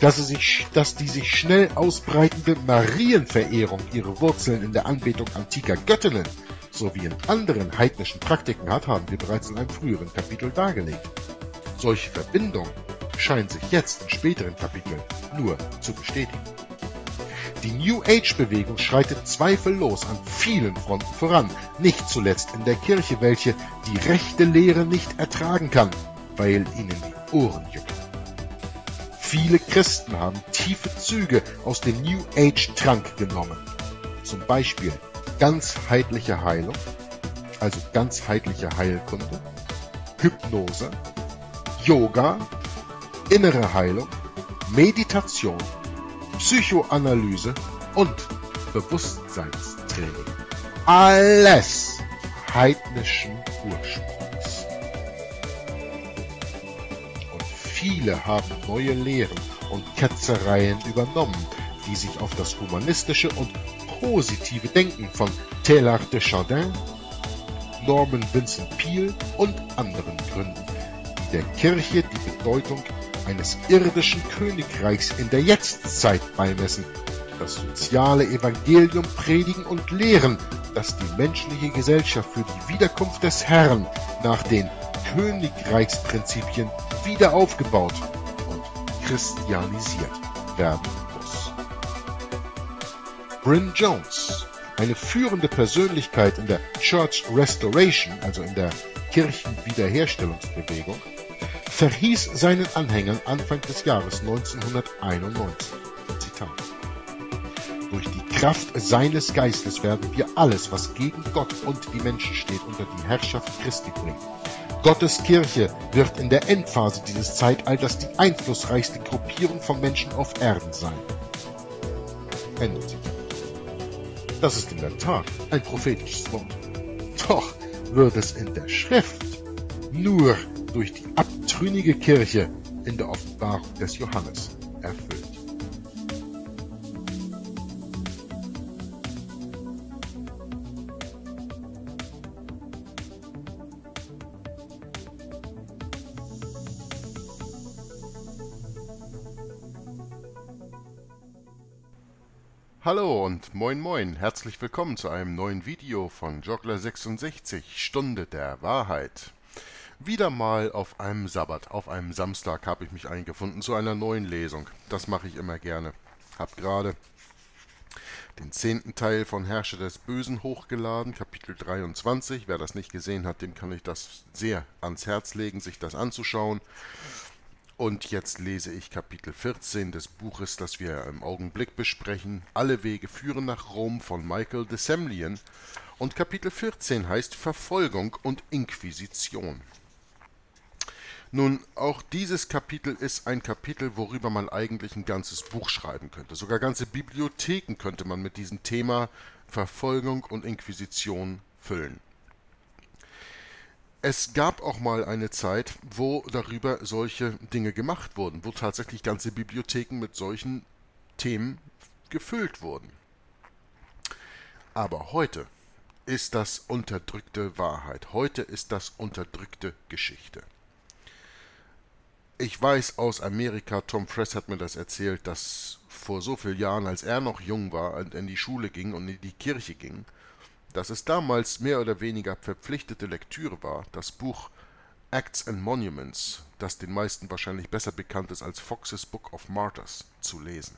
dass, sie sich, dass die sich schnell ausbreitende Marienverehrung ihre Wurzeln in der Anbetung antiker Göttinnen sowie in anderen heidnischen Praktiken hat, haben wir bereits in einem früheren Kapitel dargelegt. Solche Verbindungen scheinen sich jetzt in späteren Kapiteln nur zu bestätigen. Die New Age-Bewegung schreitet zweifellos an vielen Fronten voran, nicht zuletzt in der Kirche, welche die rechte Lehre nicht ertragen kann, weil ihnen die Ohren jucken. Viele Christen haben tiefe Züge aus dem New Age-Trank genommen. Zum Beispiel ganzheitliche Heilung, also ganzheitliche Heilkunde, Hypnose, Yoga, innere Heilung, Meditation, Psychoanalyse und Bewusstseinstraining. Alles heidnischen Ursprungs. Viele haben neue Lehren und Ketzereien übernommen, die sich auf das humanistische und positive Denken von Teilhard de Chardin, Norman Vincent Peale und anderen gründen, die der Kirche die Bedeutung eines irdischen Königreichs in der Jetztzeit beimessen, das soziale Evangelium predigen und lehren, das die menschliche Gesellschaft für die Wiederkunft des Herrn nach den Königreichsprinzipien wieder aufgebaut und christianisiert werden muss. Bryn Jones, eine führende Persönlichkeit in der Church Restoration, also in der Kirchenwiederherstellungsbewegung, verhieß seinen Anhängern Anfang des Jahres 1991, Zitat, durch die Kraft seines Geistes werden wir alles, was gegen Gott und die Menschen steht, unter die Herrschaft Christi bringen. Gottes Kirche wird in der Endphase dieses Zeitalters die einflussreichste Gruppierung von Menschen auf Erden sein. Ende. Das ist in der Tat ein prophetisches Wort. Doch wird es in der Schrift nur durch die abtrünnige Kirche in der Offenbarung des Johannes erfüllt. Moin moin, herzlich willkommen zu einem neuen Video von Joggler66, Stunde der Wahrheit. Wieder mal auf einem Sabbat, auf einem Samstag habe ich mich eingefunden zu einer neuen Lesung. Das mache ich immer gerne. Hab gerade den zehnten Teil von Herrscher des Bösen hochgeladen, Kapitel 23. Wer das nicht gesehen hat, dem kann ich das sehr ans Herz legen, sich das anzuschauen. Und jetzt lese ich Kapitel 14 des Buches, das wir im Augenblick besprechen. Alle Wege führen nach Rom von Michael de Semlien. Und Kapitel 14 heißt Verfolgung und Inquisition. Nun, auch dieses Kapitel ist ein Kapitel, worüber man eigentlich ein ganzes Buch schreiben könnte. Sogar ganze Bibliotheken könnte man mit diesem Thema Verfolgung und Inquisition füllen. Es gab auch mal eine Zeit, wo darüber solche Dinge gemacht wurden, wo tatsächlich ganze Bibliotheken mit solchen Themen gefüllt wurden. Aber heute ist das unterdrückte Wahrheit. Heute ist das unterdrückte Geschichte. Ich weiß aus Amerika, Tom Fress hat mir das erzählt, dass vor so vielen Jahren, als er noch jung war und in die Schule ging und in die Kirche ging, dass es damals mehr oder weniger verpflichtete Lektüre war, das Buch Acts and Monuments, das den meisten wahrscheinlich besser bekannt ist als Fox's Book of Martyrs, zu lesen.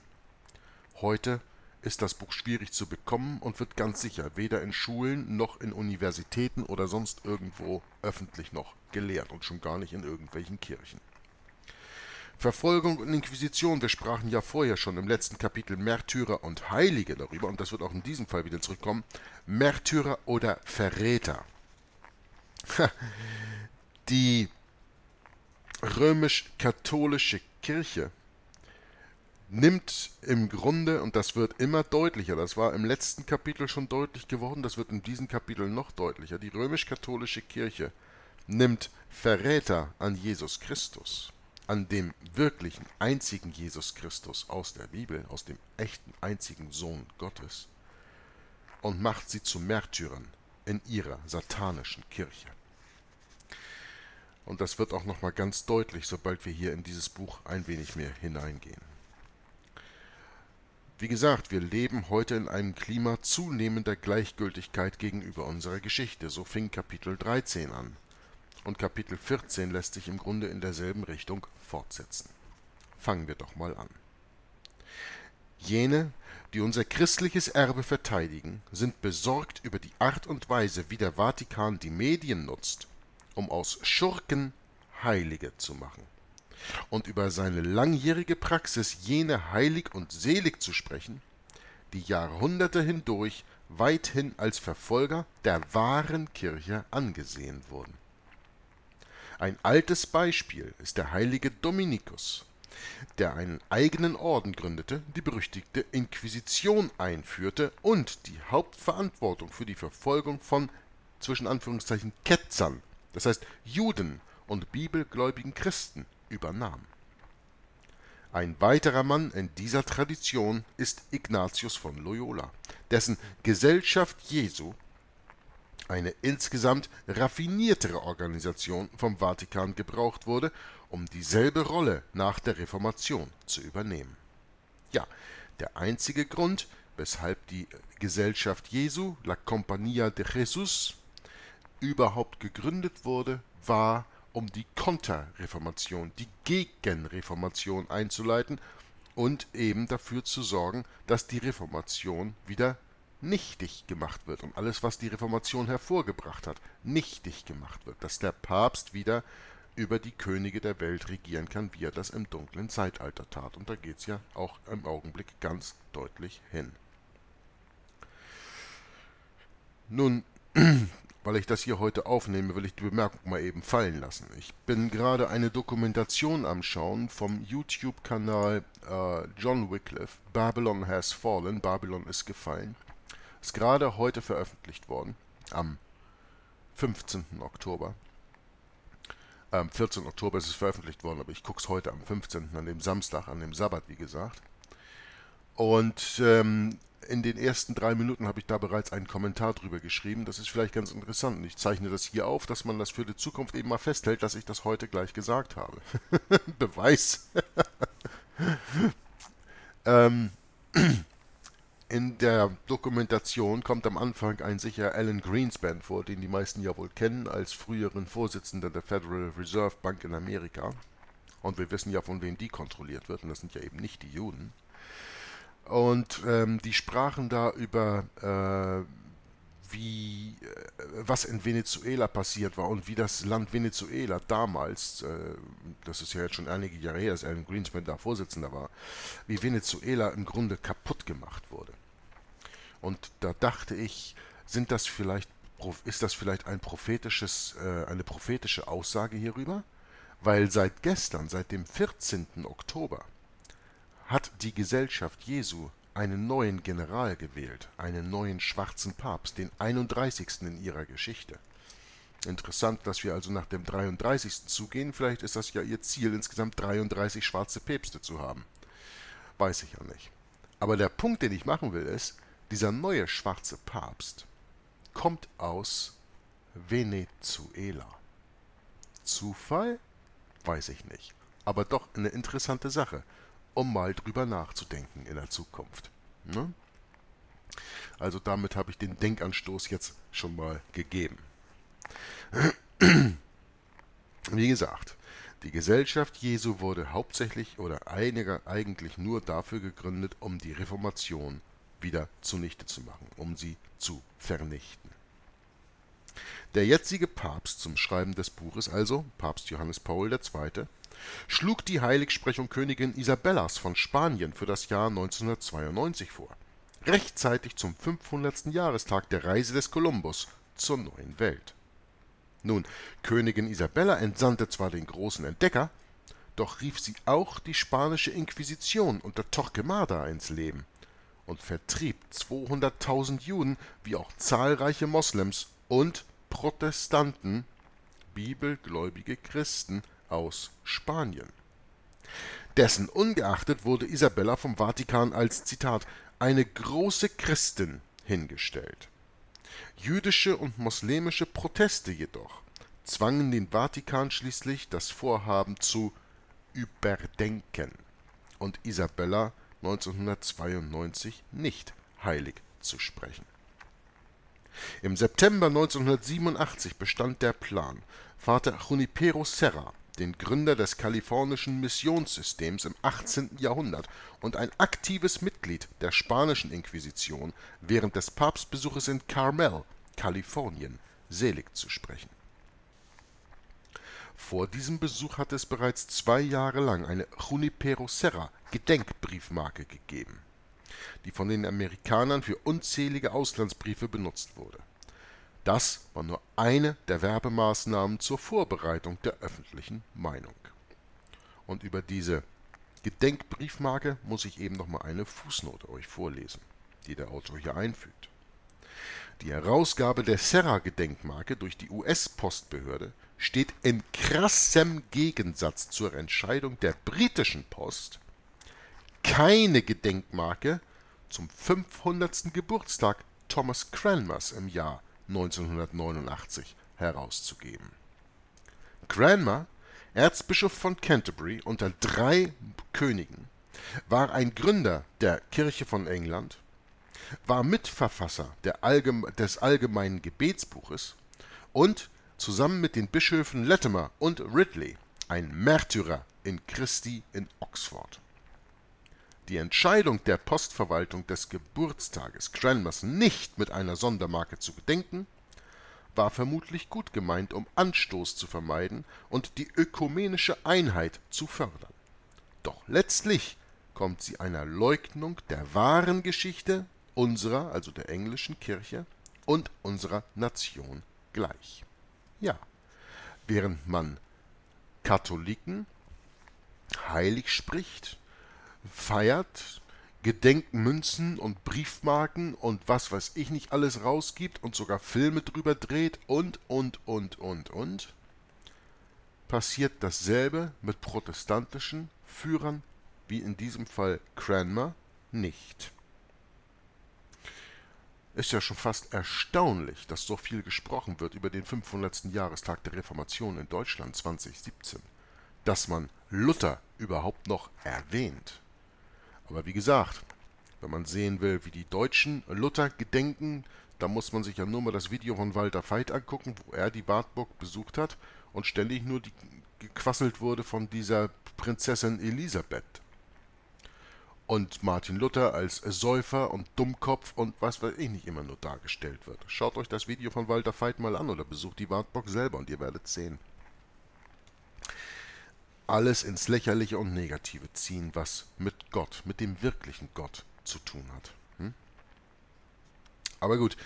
Heute ist das Buch schwierig zu bekommen und wird ganz sicher weder in Schulen noch in Universitäten oder sonst irgendwo öffentlich noch gelehrt und schon gar nicht in irgendwelchen Kirchen. Verfolgung und Inquisition, wir sprachen ja vorher schon im letzten Kapitel Märtyrer und Heilige darüber, und das wird auch in diesem Fall wieder zurückkommen, Märtyrer oder Verräter. Die römisch-katholische Kirche nimmt im Grunde, und das wird immer deutlicher, das war im letzten Kapitel schon deutlich geworden, das wird in diesem Kapitel noch deutlicher, die römisch-katholische Kirche nimmt Verräter an Jesus Christus an dem wirklichen einzigen Jesus Christus aus der Bibel, aus dem echten einzigen Sohn Gottes, und macht sie zu Märtyrern in ihrer satanischen Kirche. Und das wird auch nochmal ganz deutlich, sobald wir hier in dieses Buch ein wenig mehr hineingehen. Wie gesagt, wir leben heute in einem Klima zunehmender Gleichgültigkeit gegenüber unserer Geschichte. So fing Kapitel 13 an. Und Kapitel 14 lässt sich im Grunde in derselben Richtung fortsetzen. Fangen wir doch mal an. Jene, die unser christliches Erbe verteidigen, sind besorgt über die Art und Weise, wie der Vatikan die Medien nutzt, um aus Schurken Heilige zu machen und über seine langjährige Praxis, jene heilig und selig zu sprechen, die Jahrhunderte hindurch weithin als Verfolger der wahren Kirche angesehen wurden. Ein altes Beispiel ist der heilige Dominikus, der einen eigenen Orden gründete, die berüchtigte Inquisition einführte und die Hauptverantwortung für die Verfolgung von zwischen Anführungszeichen Ketzern, das heißt Juden und bibelgläubigen Christen übernahm. Ein weiterer Mann in dieser Tradition ist Ignatius von Loyola, dessen Gesellschaft Jesu eine insgesamt raffiniertere Organisation vom Vatikan gebraucht wurde, um dieselbe Rolle nach der Reformation zu übernehmen. Ja, der einzige Grund, weshalb die Gesellschaft Jesu, La Compañía de Jesús, überhaupt gegründet wurde, war, um die Konterreformation, die Gegenreformation einzuleiten und eben dafür zu sorgen, dass die Reformation wieder nichtig gemacht wird und alles, was die Reformation hervorgebracht hat, nichtig gemacht wird, dass der Papst wieder über die Könige der Welt regieren kann, wie er das im dunklen Zeitalter tat. Und da geht es ja auch im Augenblick ganz deutlich hin. Nun, weil ich das hier heute aufnehme, will ich die Bemerkung mal eben fallen lassen. Ich bin gerade eine Dokumentation am Schauen vom YouTube-Kanal äh, John Wycliffe, Babylon Has Fallen, Babylon ist gefallen. Ist gerade heute veröffentlicht worden, am 15. Oktober. Am 14. Oktober ist es veröffentlicht worden, aber ich gucke es heute am 15., an dem Samstag, an dem Sabbat, wie gesagt. Und ähm, in den ersten drei Minuten habe ich da bereits einen Kommentar drüber geschrieben. Das ist vielleicht ganz interessant. Und ich zeichne das hier auf, dass man das für die Zukunft eben mal festhält, dass ich das heute gleich gesagt habe. Beweis. ähm, in der Dokumentation kommt am Anfang ein sicher Alan Greenspan vor, den die meisten ja wohl kennen, als früheren Vorsitzender der Federal Reserve Bank in Amerika. Und wir wissen ja, von wem die kontrolliert wird, und das sind ja eben nicht die Juden. Und ähm, die sprachen da über, äh, wie, äh, was in Venezuela passiert war und wie das Land Venezuela damals, äh, das ist ja jetzt schon einige Jahre her, dass Alan Greenspan da Vorsitzender war, wie Venezuela im Grunde kaputt gemacht wurde. Und da dachte ich, sind das vielleicht, ist das vielleicht ein prophetisches, äh, eine prophetische Aussage hierüber? Weil seit gestern, seit dem 14. Oktober, hat die Gesellschaft Jesu einen neuen General gewählt, einen neuen schwarzen Papst, den 31. in ihrer Geschichte. Interessant, dass wir also nach dem 33. zugehen. Vielleicht ist das ja ihr Ziel, insgesamt 33 schwarze Päpste zu haben. Weiß ich ja nicht. Aber der Punkt, den ich machen will, ist, dieser neue schwarze Papst kommt aus Venezuela. Zufall? Weiß ich nicht. Aber doch eine interessante Sache um mal drüber nachzudenken in der Zukunft. Ne? Also damit habe ich den Denkanstoß jetzt schon mal gegeben. Wie gesagt, die Gesellschaft Jesu wurde hauptsächlich oder einiger eigentlich nur dafür gegründet, um die Reformation wieder zunichte zu machen, um sie zu vernichten. Der jetzige Papst zum Schreiben des Buches, also Papst Johannes Paul II., schlug die Heiligsprechung Königin Isabellas von Spanien für das Jahr 1992 vor, rechtzeitig zum 500. Jahrestag der Reise des Kolumbus zur neuen Welt. Nun, Königin Isabella entsandte zwar den großen Entdecker, doch rief sie auch die spanische Inquisition unter Torquemada ins Leben und vertrieb 200.000 Juden wie auch zahlreiche Moslems und Protestanten, bibelgläubige Christen aus Spanien. Dessen ungeachtet wurde Isabella vom Vatikan als Zitat eine große Christin hingestellt. Jüdische und moslemische Proteste jedoch zwangen den Vatikan schließlich, das Vorhaben zu überdenken und Isabella 1992 nicht heilig zu sprechen. Im September 1987 bestand der Plan, Vater Junipero Serra, den Gründer des kalifornischen Missionssystems im 18. Jahrhundert und ein aktives Mitglied der spanischen Inquisition, während des Papstbesuches in Carmel, Kalifornien, selig zu sprechen. Vor diesem Besuch hatte es bereits zwei Jahre lang eine Junipero Serra Gedenkbriefmarke gegeben, die von den Amerikanern für unzählige Auslandsbriefe benutzt wurde. Das war nur eine der Werbemaßnahmen zur Vorbereitung der öffentlichen Meinung. Und über diese Gedenkbriefmarke muss ich eben noch mal eine Fußnote euch vorlesen, die der Autor hier einfügt. Die Herausgabe der Serra-Gedenkmarke durch die US-Postbehörde steht in krassem Gegensatz zur Entscheidung der britischen Post, keine Gedenkmarke zum 500. Geburtstag Thomas Cranmers im Jahr 1989 herauszugeben. Cranmer, Erzbischof von Canterbury unter drei Königen, war ein Gründer der Kirche von England, war Mitverfasser Allgeme des Allgemeinen Gebetsbuches und zusammen mit den Bischöfen Latimer und Ridley ein Märtyrer in Christi in Oxford. Die Entscheidung der Postverwaltung des Geburtstages Cranmers nicht mit einer Sondermarke zu gedenken, war vermutlich gut gemeint, um Anstoß zu vermeiden und die ökumenische Einheit zu fördern. Doch letztlich kommt sie einer Leugnung der wahren Geschichte unserer, also der englischen Kirche und unserer Nation gleich. Ja, während man Katholiken heilig spricht, feiert, Gedenkmünzen und Briefmarken und was weiß ich nicht alles rausgibt und sogar Filme drüber dreht und, und, und, und, und, passiert dasselbe mit protestantischen Führern, wie in diesem Fall Cranmer, nicht. Ist ja schon fast erstaunlich, dass so viel gesprochen wird über den 500. Jahrestag der Reformation in Deutschland 2017, dass man Luther überhaupt noch erwähnt. Aber wie gesagt, wenn man sehen will, wie die Deutschen Luther gedenken, da muss man sich ja nur mal das Video von Walter Veit angucken, wo er die Wartburg besucht hat und ständig nur die, gequasselt wurde von dieser Prinzessin Elisabeth und Martin Luther als Säufer und Dummkopf und was weiß ich nicht immer nur dargestellt wird. Schaut euch das Video von Walter Veit mal an oder besucht die Wartburg selber und ihr werdet sehen. Alles ins Lächerliche und Negative ziehen, was mit Gott, mit dem wirklichen Gott zu tun hat. Hm? Aber gut,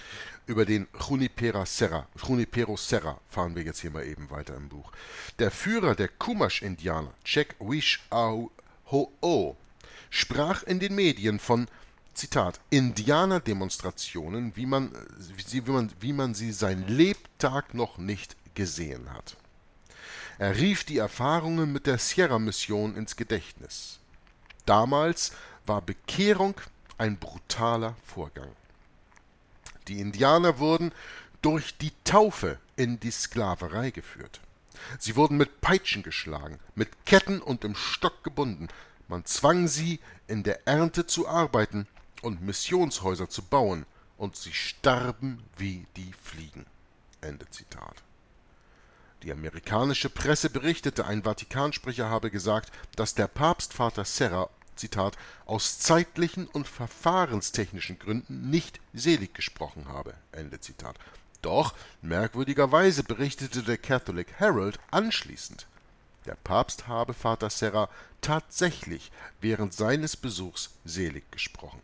über den Junipera Serra, Junipero Serra fahren wir jetzt hier mal eben weiter im Buch. Der Führer der Kumash-Indianer, Chek Wish Ho-O, sprach in den Medien von Zitat, Indianerdemonstrationen, wie man, wie, man, wie man sie sein Lebtag noch nicht gesehen hat. Er rief die Erfahrungen mit der Sierra-Mission ins Gedächtnis. Damals war Bekehrung ein brutaler Vorgang. Die Indianer wurden durch die Taufe in die Sklaverei geführt. Sie wurden mit Peitschen geschlagen, mit Ketten und im Stock gebunden, man zwang sie, in der Ernte zu arbeiten und Missionshäuser zu bauen, und sie starben wie die Fliegen. Ende Zitat. Die amerikanische Presse berichtete, ein Vatikansprecher habe gesagt, dass der Papstvater Serra Zitat, aus zeitlichen und verfahrenstechnischen Gründen nicht selig gesprochen habe. Ende Zitat. Doch merkwürdigerweise berichtete der Catholic Herald anschließend, der Papst habe Vater Serra tatsächlich während seines Besuchs selig gesprochen.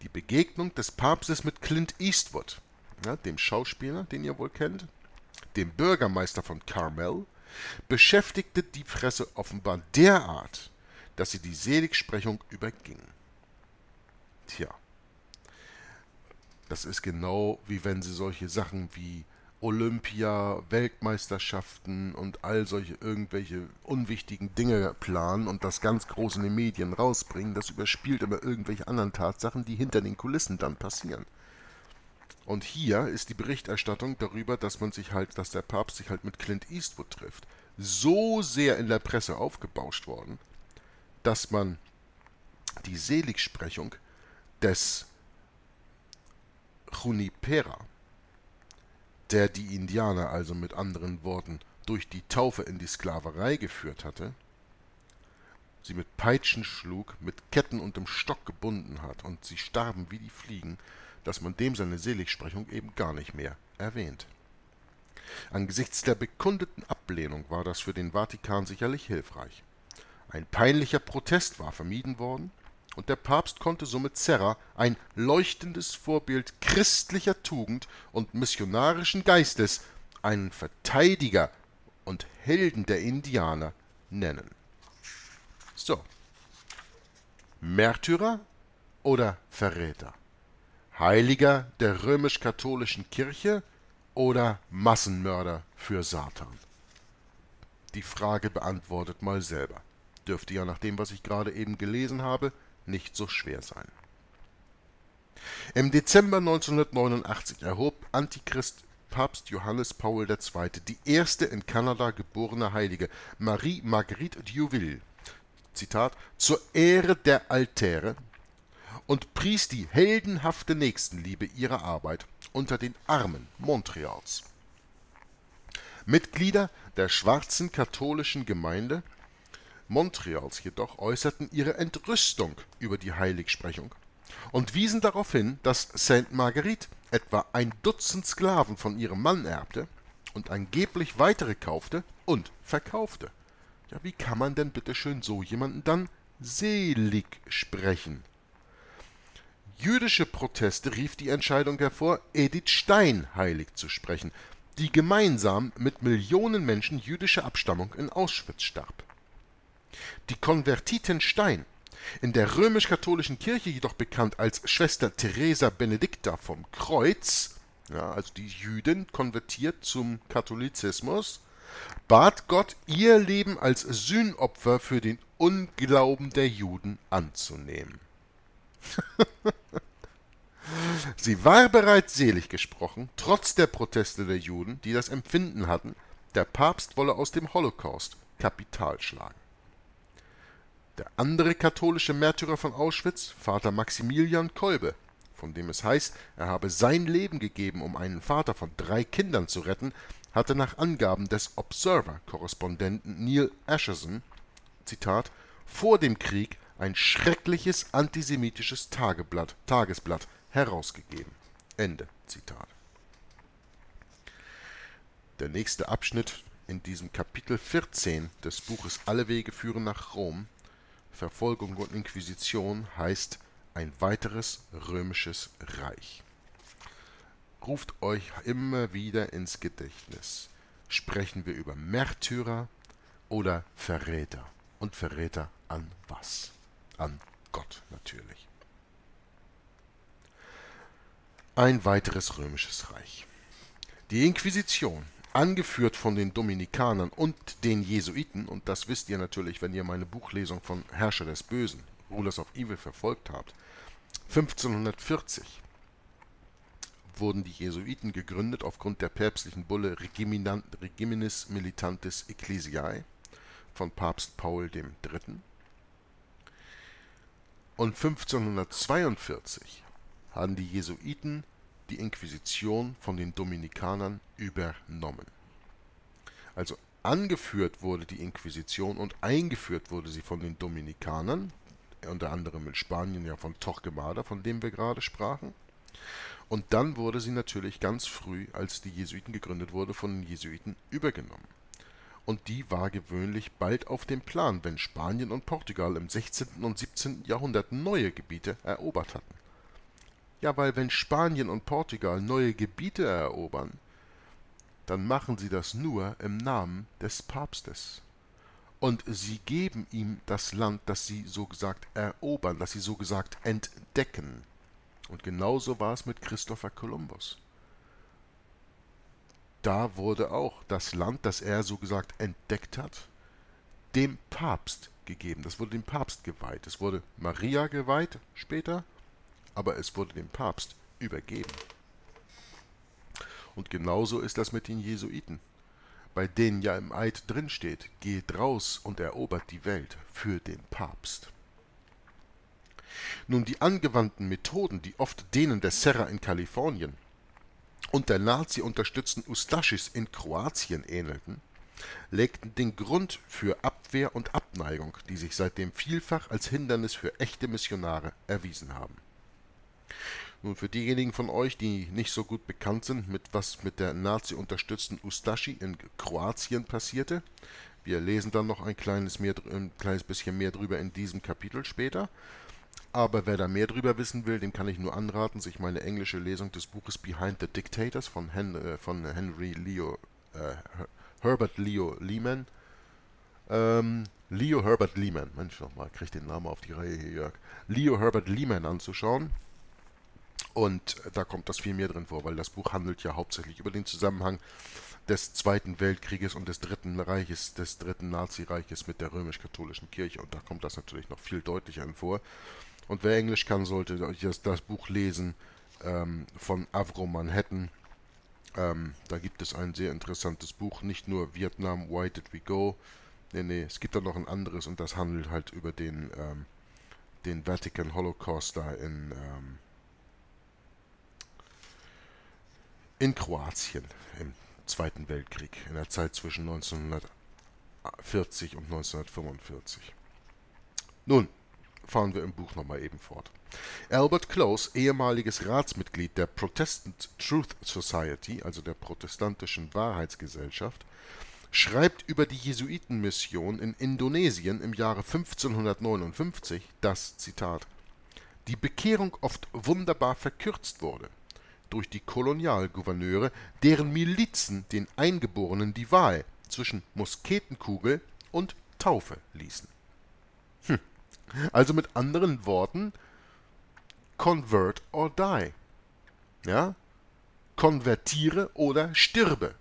Die Begegnung des Papstes mit Clint Eastwood, ja, dem Schauspieler, den ihr wohl kennt, dem Bürgermeister von Carmel, beschäftigte die Presse offenbar derart, dass sie die Seligsprechung überging. Tja, das ist genau wie wenn sie solche Sachen wie Olympia, Weltmeisterschaften und all solche irgendwelche unwichtigen Dinge planen und das ganz groß in den Medien rausbringen, das überspielt immer irgendwelche anderen Tatsachen, die hinter den Kulissen dann passieren. Und hier ist die Berichterstattung darüber, dass man sich halt, dass der Papst sich halt mit Clint Eastwood trifft, so sehr in der Presse aufgebauscht worden, dass man die Seligsprechung des Junipera, der die Indianer also mit anderen Worten durch die Taufe in die Sklaverei geführt hatte, sie mit Peitschen schlug, mit Ketten und dem Stock gebunden hat, und sie starben wie die Fliegen, dass man dem seine Seligsprechung eben gar nicht mehr erwähnt. Angesichts der bekundeten Ablehnung war das für den Vatikan sicherlich hilfreich. Ein peinlicher Protest war vermieden worden, und der Papst konnte somit Serra ein leuchtendes Vorbild christlicher Tugend und missionarischen Geistes, einen Verteidiger und Helden der Indianer nennen. So. Märtyrer oder Verräter? Heiliger der römisch-katholischen Kirche oder Massenmörder für Satan? Die Frage beantwortet mal selber. Dürfte ja nach dem, was ich gerade eben gelesen habe, nicht so schwer sein. Im Dezember 1989 erhob Antichrist Papst Johannes Paul II. die erste in Kanada geborene Heilige, Marie Marguerite Diouville, Zitat, zur Ehre der Altäre und pries die heldenhafte Nächstenliebe ihrer Arbeit unter den Armen Montreals. Mitglieder der schwarzen katholischen Gemeinde Montreals jedoch äußerten ihre Entrüstung über die Heiligsprechung und wiesen darauf hin, dass Sainte Marguerite etwa ein Dutzend Sklaven von ihrem Mann erbte und angeblich weitere kaufte und verkaufte. Ja, wie kann man denn bitte schön so jemanden dann selig sprechen? Jüdische Proteste rief die Entscheidung hervor, Edith Stein heilig zu sprechen, die gemeinsam mit Millionen Menschen jüdischer Abstammung in Auschwitz starb. Die Konvertitin Stein in der römisch-katholischen Kirche jedoch bekannt als Schwester Teresa Benedicta vom Kreuz, ja, also die Jüdin konvertiert zum Katholizismus, bat Gott, ihr Leben als Sühnopfer für den Unglauben der Juden anzunehmen. Sie war bereits selig gesprochen, trotz der Proteste der Juden, die das Empfinden hatten, der Papst wolle aus dem Holocaust Kapital schlagen. Der andere katholische Märtyrer von Auschwitz, Vater Maximilian Kolbe, von dem es heißt, er habe sein Leben gegeben, um einen Vater von drei Kindern zu retten, hatte nach Angaben des Observer-Korrespondenten Neil Asherson, Zitat, vor dem Krieg ein schreckliches antisemitisches Tageblatt, Tagesblatt herausgegeben. Ende Zitat. Der nächste Abschnitt in diesem Kapitel 14 des Buches Alle Wege führen nach Rom Verfolgung und Inquisition heißt ein weiteres römisches Reich. Ruft euch immer wieder ins Gedächtnis. Sprechen wir über Märtyrer oder Verräter? Und Verräter an was? An Gott natürlich. Ein weiteres römisches Reich. Die Inquisition angeführt von den Dominikanern und den Jesuiten, und das wisst ihr natürlich, wenn ihr meine Buchlesung von Herrscher des Bösen, Rulers of Evil, verfolgt habt. 1540 wurden die Jesuiten gegründet aufgrund der päpstlichen Bulle Regiminis Militantis Ecclesiae von Papst Paul III. Und 1542 haben die Jesuiten die Inquisition von den Dominikanern übernommen. Also angeführt wurde die Inquisition und eingeführt wurde sie von den Dominikanern, unter anderem in Spanien ja von Torquemada, von dem wir gerade sprachen. Und dann wurde sie natürlich ganz früh, als die Jesuiten gegründet wurde, von den Jesuiten übergenommen. Und die war gewöhnlich bald auf dem Plan, wenn Spanien und Portugal im 16. und 17. Jahrhundert neue Gebiete erobert hatten. Ja, weil wenn Spanien und Portugal neue Gebiete erobern, dann machen sie das nur im Namen des Papstes. Und sie geben ihm das Land, das sie so gesagt erobern, das sie so gesagt entdecken. Und genauso war es mit Christopher Columbus. Da wurde auch das Land, das er so gesagt entdeckt hat, dem Papst gegeben. Das wurde dem Papst geweiht. Es wurde Maria geweiht später aber es wurde dem Papst übergeben. Und genauso ist das mit den Jesuiten, bei denen ja im Eid drinsteht, geht raus und erobert die Welt für den Papst. Nun, die angewandten Methoden, die oft denen der Serra in Kalifornien und der Nazi-unterstützten Ustaschis in Kroatien ähnelten, legten den Grund für Abwehr und Abneigung, die sich seitdem vielfach als Hindernis für echte Missionare erwiesen haben. Nun für diejenigen von euch, die nicht so gut bekannt sind, mit was mit der Nazi-unterstützten Ustashi in Kroatien passierte, wir lesen dann noch ein kleines, mehr, ein kleines bisschen mehr drüber in diesem Kapitel später. Aber wer da mehr drüber wissen will, dem kann ich nur anraten, sich meine englische Lesung des Buches Behind the Dictators von, Hen äh, von Henry Leo, äh, Herbert Leo Lehman, ähm, Leo Herbert Lehman, Mensch nochmal, krieg den Namen auf die Reihe hier, Jörg, Leo Herbert Lehman anzuschauen. Und da kommt das viel mehr drin vor, weil das Buch handelt ja hauptsächlich über den Zusammenhang des Zweiten Weltkrieges und des Dritten Reiches, des Dritten Nazireiches mit der römisch-katholischen Kirche. Und da kommt das natürlich noch viel deutlicher vor. Und wer Englisch kann, sollte das, das Buch lesen ähm, von Avro Manhattan. Ähm, da gibt es ein sehr interessantes Buch, nicht nur Vietnam, Why Did We Go? Nee, nee, es gibt da noch ein anderes und das handelt halt über den, ähm, den Vatican Holocaust da in, ähm, in Kroatien im Zweiten Weltkrieg, in der Zeit zwischen 1940 und 1945. Nun, fahren wir im Buch nochmal eben fort. Albert Close, ehemaliges Ratsmitglied der Protestant Truth Society, also der protestantischen Wahrheitsgesellschaft, schreibt über die Jesuitenmission in Indonesien im Jahre 1559 das Zitat Die Bekehrung oft wunderbar verkürzt wurde durch die Kolonialgouverneure, deren Milizen den Eingeborenen die Wahl zwischen Musketenkugel und Taufe ließen. Hm. Also mit anderen Worten, convert or die. Ja? Konvertiere oder stirbe.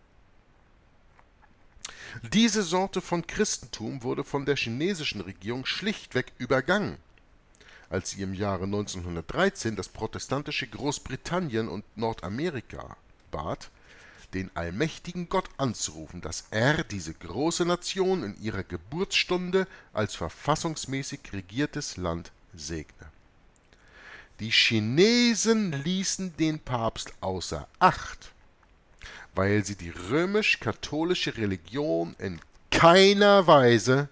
Diese Sorte von Christentum wurde von der chinesischen Regierung schlichtweg übergangen als sie im Jahre 1913 das protestantische Großbritannien und Nordamerika bat, den allmächtigen Gott anzurufen, dass er diese große Nation in ihrer Geburtsstunde als verfassungsmäßig regiertes Land segne. Die Chinesen ließen den Papst außer Acht, weil sie die römisch-katholische Religion in keiner Weise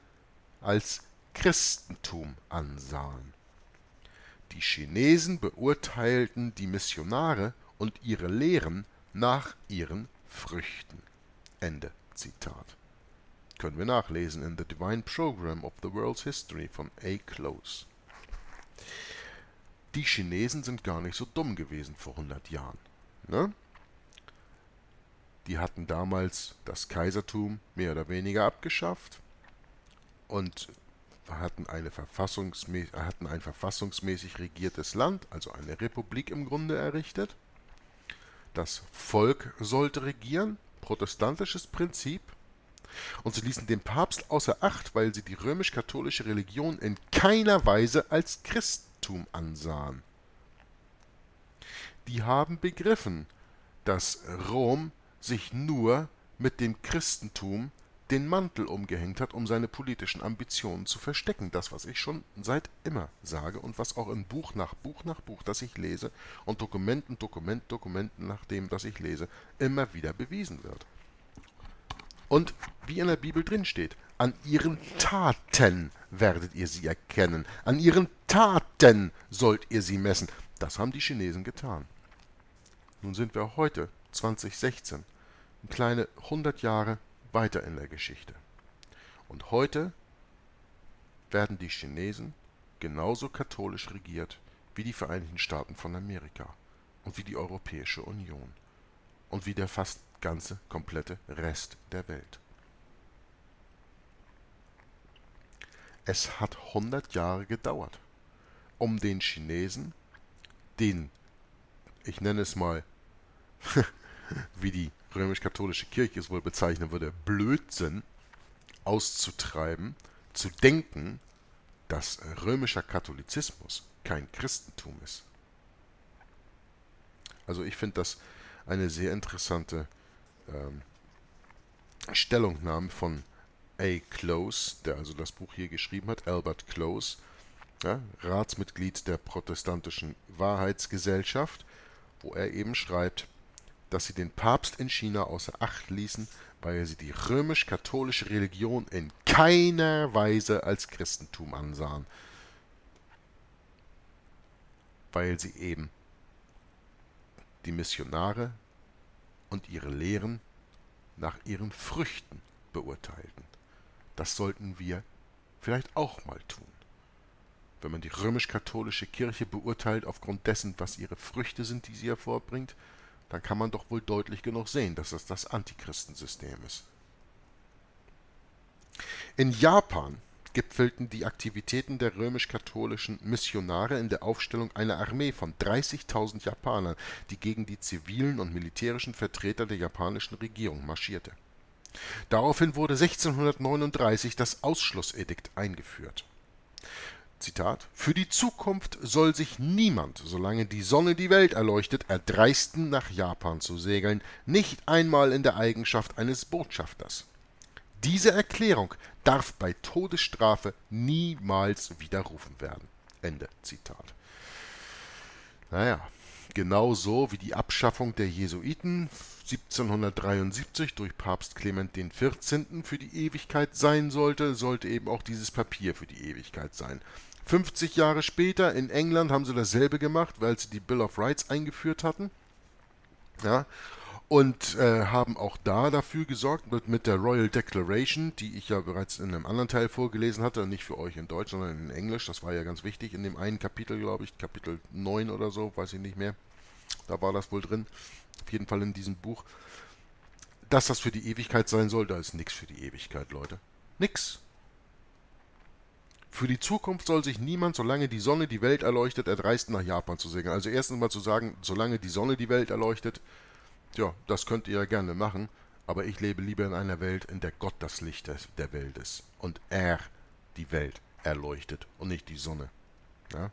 als Christentum ansahen. Die Chinesen beurteilten die Missionare und ihre Lehren nach ihren Früchten. Ende Zitat. Können wir nachlesen in The Divine Program of the World's History von A. Close. Die Chinesen sind gar nicht so dumm gewesen vor 100 Jahren. Ne? Die hatten damals das Kaisertum mehr oder weniger abgeschafft und hatten, hatten ein verfassungsmäßig regiertes Land, also eine Republik im Grunde errichtet. Das Volk sollte regieren, protestantisches Prinzip. Und sie ließen den Papst außer Acht, weil sie die römisch-katholische Religion in keiner Weise als Christentum ansahen. Die haben begriffen, dass Rom sich nur mit dem Christentum den Mantel umgehängt hat, um seine politischen Ambitionen zu verstecken. Das, was ich schon seit immer sage und was auch in Buch nach Buch nach Buch, das ich lese und Dokumenten, Dokument, Dokumenten nach dem, das ich lese, immer wieder bewiesen wird. Und wie in der Bibel drin steht, an ihren Taten werdet ihr sie erkennen, an ihren Taten sollt ihr sie messen. Das haben die Chinesen getan. Nun sind wir heute, 2016, kleine 100 Jahre weiter in der Geschichte. Und heute werden die Chinesen genauso katholisch regiert wie die Vereinigten Staaten von Amerika und wie die Europäische Union und wie der fast ganze komplette Rest der Welt. Es hat 100 Jahre gedauert, um den Chinesen den, ich nenne es mal, wie die römisch-katholische Kirche es wohl bezeichnen würde, Blödsinn auszutreiben, zu denken, dass römischer Katholizismus kein Christentum ist. Also ich finde das eine sehr interessante ähm, Stellungnahme von A. Close, der also das Buch hier geschrieben hat, Albert Close, ja, Ratsmitglied der protestantischen Wahrheitsgesellschaft, wo er eben schreibt, dass sie den Papst in China außer Acht ließen, weil sie die römisch-katholische Religion in keiner Weise als Christentum ansahen, weil sie eben die Missionare und ihre Lehren nach ihren Früchten beurteilten. Das sollten wir vielleicht auch mal tun. Wenn man die römisch-katholische Kirche beurteilt aufgrund dessen, was ihre Früchte sind, die sie hervorbringt, dann kann man doch wohl deutlich genug sehen, dass das das Antichristensystem ist. In Japan gipfelten die Aktivitäten der römisch-katholischen Missionare in der Aufstellung einer Armee von 30.000 Japanern, die gegen die zivilen und militärischen Vertreter der japanischen Regierung marschierte. Daraufhin wurde 1639 das Ausschlussedikt eingeführt Zitat, Für die Zukunft soll sich niemand, solange die Sonne die Welt erleuchtet, erdreisten, nach Japan zu segeln, nicht einmal in der Eigenschaft eines Botschafters. Diese Erklärung darf bei Todesstrafe niemals widerrufen werden. Ende Zitat. Naja, genauso wie die Abschaffung der Jesuiten 1773 durch Papst Clement XIV. für die Ewigkeit sein sollte, sollte eben auch dieses Papier für die Ewigkeit sein. 50 Jahre später in England haben sie dasselbe gemacht, weil sie die Bill of Rights eingeführt hatten. Ja, und äh, haben auch da dafür gesorgt, mit, mit der Royal Declaration, die ich ja bereits in einem anderen Teil vorgelesen hatte, nicht für euch in Deutsch, sondern in Englisch, das war ja ganz wichtig, in dem einen Kapitel, glaube ich, Kapitel 9 oder so, weiß ich nicht mehr, da war das wohl drin, auf jeden Fall in diesem Buch, dass das für die Ewigkeit sein soll, da ist nichts für die Ewigkeit, Leute. Nix. Für die Zukunft soll sich niemand, solange die Sonne die Welt erleuchtet, erdreisten, nach Japan zu segeln. Also erstens mal zu sagen, solange die Sonne die Welt erleuchtet, ja, das könnt ihr ja gerne machen, aber ich lebe lieber in einer Welt, in der Gott das Licht der Welt ist und er die Welt erleuchtet und nicht die Sonne. Ja?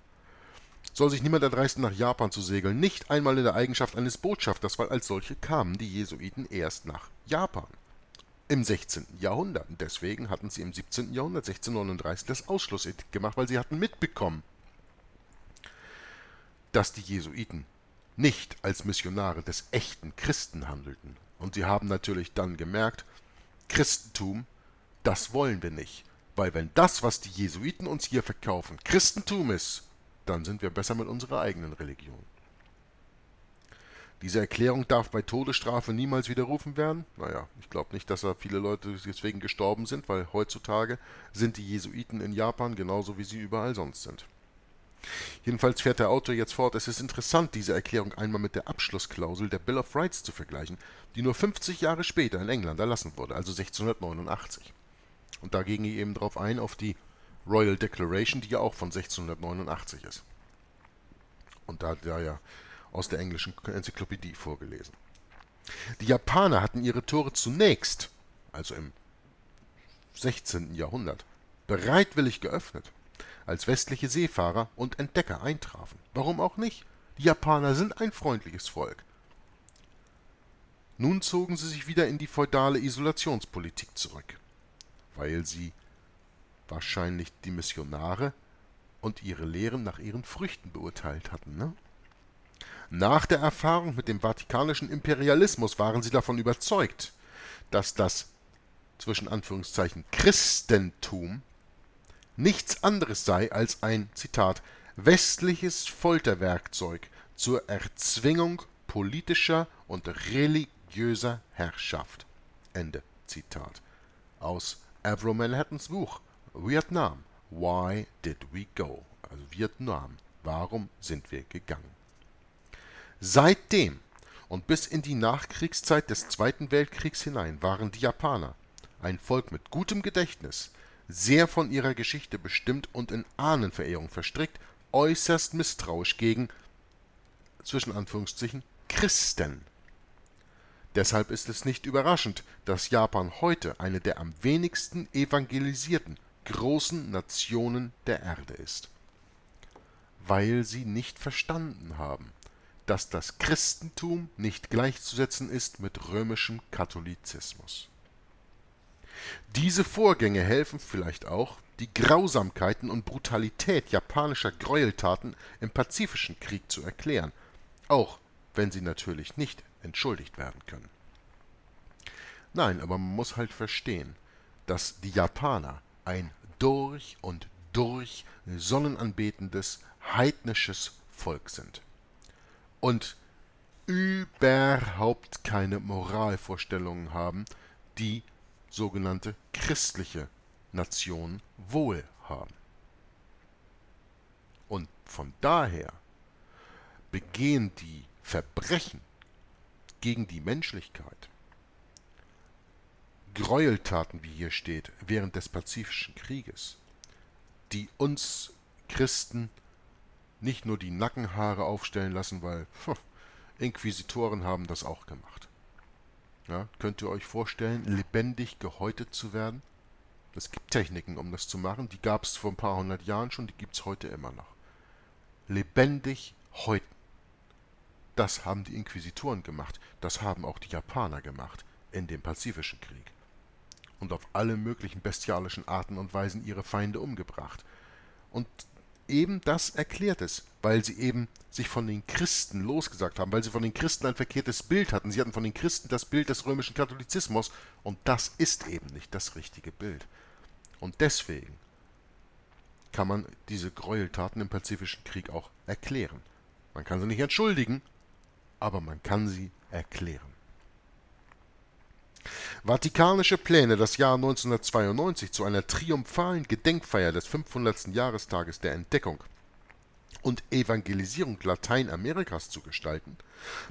Soll sich niemand erdreisten, nach Japan zu segeln, nicht einmal in der Eigenschaft eines Botschafters, weil als solche kamen die Jesuiten erst nach Japan im 16. Jahrhundert. Und deswegen hatten sie im 17. Jahrhundert, 1639, das Ausschlussedikt gemacht, weil sie hatten mitbekommen, dass die Jesuiten nicht als Missionare des echten Christen handelten. Und sie haben natürlich dann gemerkt, Christentum, das wollen wir nicht. Weil wenn das, was die Jesuiten uns hier verkaufen, Christentum ist, dann sind wir besser mit unserer eigenen Religion. Diese Erklärung darf bei Todesstrafe niemals widerrufen werden. Naja, ich glaube nicht, dass da viele Leute deswegen gestorben sind, weil heutzutage sind die Jesuiten in Japan genauso wie sie überall sonst sind. Jedenfalls fährt der Autor jetzt fort, es ist interessant, diese Erklärung einmal mit der Abschlussklausel der Bill of Rights zu vergleichen, die nur 50 Jahre später in England erlassen wurde, also 1689. Und da ging ich eben darauf ein, auf die Royal Declaration, die ja auch von 1689 ist. Und da, da ja aus der englischen Enzyklopädie vorgelesen. Die Japaner hatten ihre Tore zunächst, also im 16. Jahrhundert, bereitwillig geöffnet, als westliche Seefahrer und Entdecker eintrafen. Warum auch nicht? Die Japaner sind ein freundliches Volk. Nun zogen sie sich wieder in die feudale Isolationspolitik zurück, weil sie wahrscheinlich die Missionare und ihre Lehren nach ihren Früchten beurteilt hatten, ne? Nach der Erfahrung mit dem vatikanischen Imperialismus waren sie davon überzeugt, dass das zwischen Anführungszeichen Christentum nichts anderes sei als ein Zitat westliches Folterwerkzeug zur Erzwingung politischer und religiöser Herrschaft. Ende Zitat. Aus Avro Manhattans Buch Vietnam. Why did we go? Also Vietnam. Warum sind wir gegangen? Seitdem und bis in die Nachkriegszeit des Zweiten Weltkriegs hinein waren die Japaner, ein Volk mit gutem Gedächtnis, sehr von ihrer Geschichte bestimmt und in Ahnenverehrung verstrickt, äußerst misstrauisch gegen Christen. Deshalb ist es nicht überraschend, dass Japan heute eine der am wenigsten evangelisierten großen Nationen der Erde ist. Weil sie nicht verstanden haben, dass das Christentum nicht gleichzusetzen ist mit römischem Katholizismus. Diese Vorgänge helfen vielleicht auch, die Grausamkeiten und Brutalität japanischer Gräueltaten im Pazifischen Krieg zu erklären, auch wenn sie natürlich nicht entschuldigt werden können. Nein, aber man muss halt verstehen, dass die Japaner ein durch und durch sonnenanbetendes heidnisches Volk sind und überhaupt keine Moralvorstellungen haben, die sogenannte christliche Nationen wohl haben. Und von daher begehen die Verbrechen gegen die Menschlichkeit, Gräueltaten, wie hier steht, während des Pazifischen Krieges, die uns Christen nicht nur die Nackenhaare aufstellen lassen, weil pf, Inquisitoren haben das auch gemacht. Ja, könnt ihr euch vorstellen, lebendig gehäutet zu werden? Es gibt Techniken, um das zu machen. Die gab es vor ein paar hundert Jahren schon, die gibt es heute immer noch. Lebendig häuten. Das haben die Inquisitoren gemacht. Das haben auch die Japaner gemacht in dem Pazifischen Krieg. Und auf alle möglichen bestialischen Arten und Weisen ihre Feinde umgebracht. Und eben das erklärt es, weil sie eben sich von den Christen losgesagt haben, weil sie von den Christen ein verkehrtes Bild hatten. Sie hatten von den Christen das Bild des römischen Katholizismus und das ist eben nicht das richtige Bild. Und deswegen kann man diese Gräueltaten im Pazifischen Krieg auch erklären. Man kann sie nicht entschuldigen, aber man kann sie erklären. Vatikanische Pläne, das Jahr 1992 zu einer triumphalen Gedenkfeier des 500. Jahrestages der Entdeckung und Evangelisierung Lateinamerikas zu gestalten,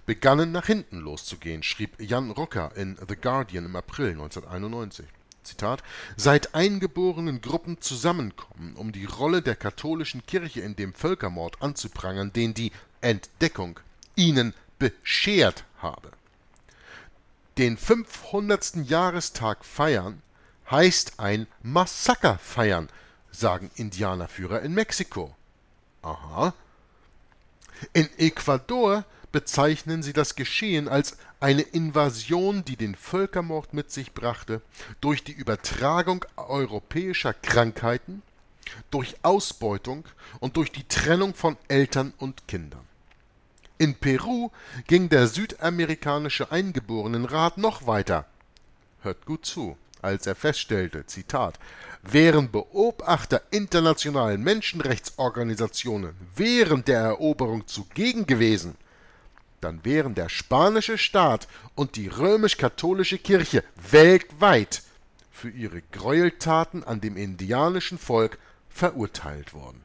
begannen nach hinten loszugehen, schrieb Jan Rocker in The Guardian im April 1991. Zitat, seit eingeborenen Gruppen zusammenkommen, um die Rolle der katholischen Kirche in dem Völkermord anzuprangern, den die Entdeckung ihnen beschert habe. Den 500. Jahrestag feiern heißt ein Massaker feiern, sagen Indianerführer in Mexiko. Aha. In Ecuador bezeichnen sie das Geschehen als eine Invasion, die den Völkermord mit sich brachte, durch die Übertragung europäischer Krankheiten, durch Ausbeutung und durch die Trennung von Eltern und Kindern. In Peru ging der südamerikanische Eingeborenenrat noch weiter. Hört gut zu, als er feststellte, Zitat, wären Beobachter internationalen Menschenrechtsorganisationen während der Eroberung zugegen gewesen, dann wären der spanische Staat und die römisch-katholische Kirche weltweit für ihre Gräueltaten an dem indianischen Volk verurteilt worden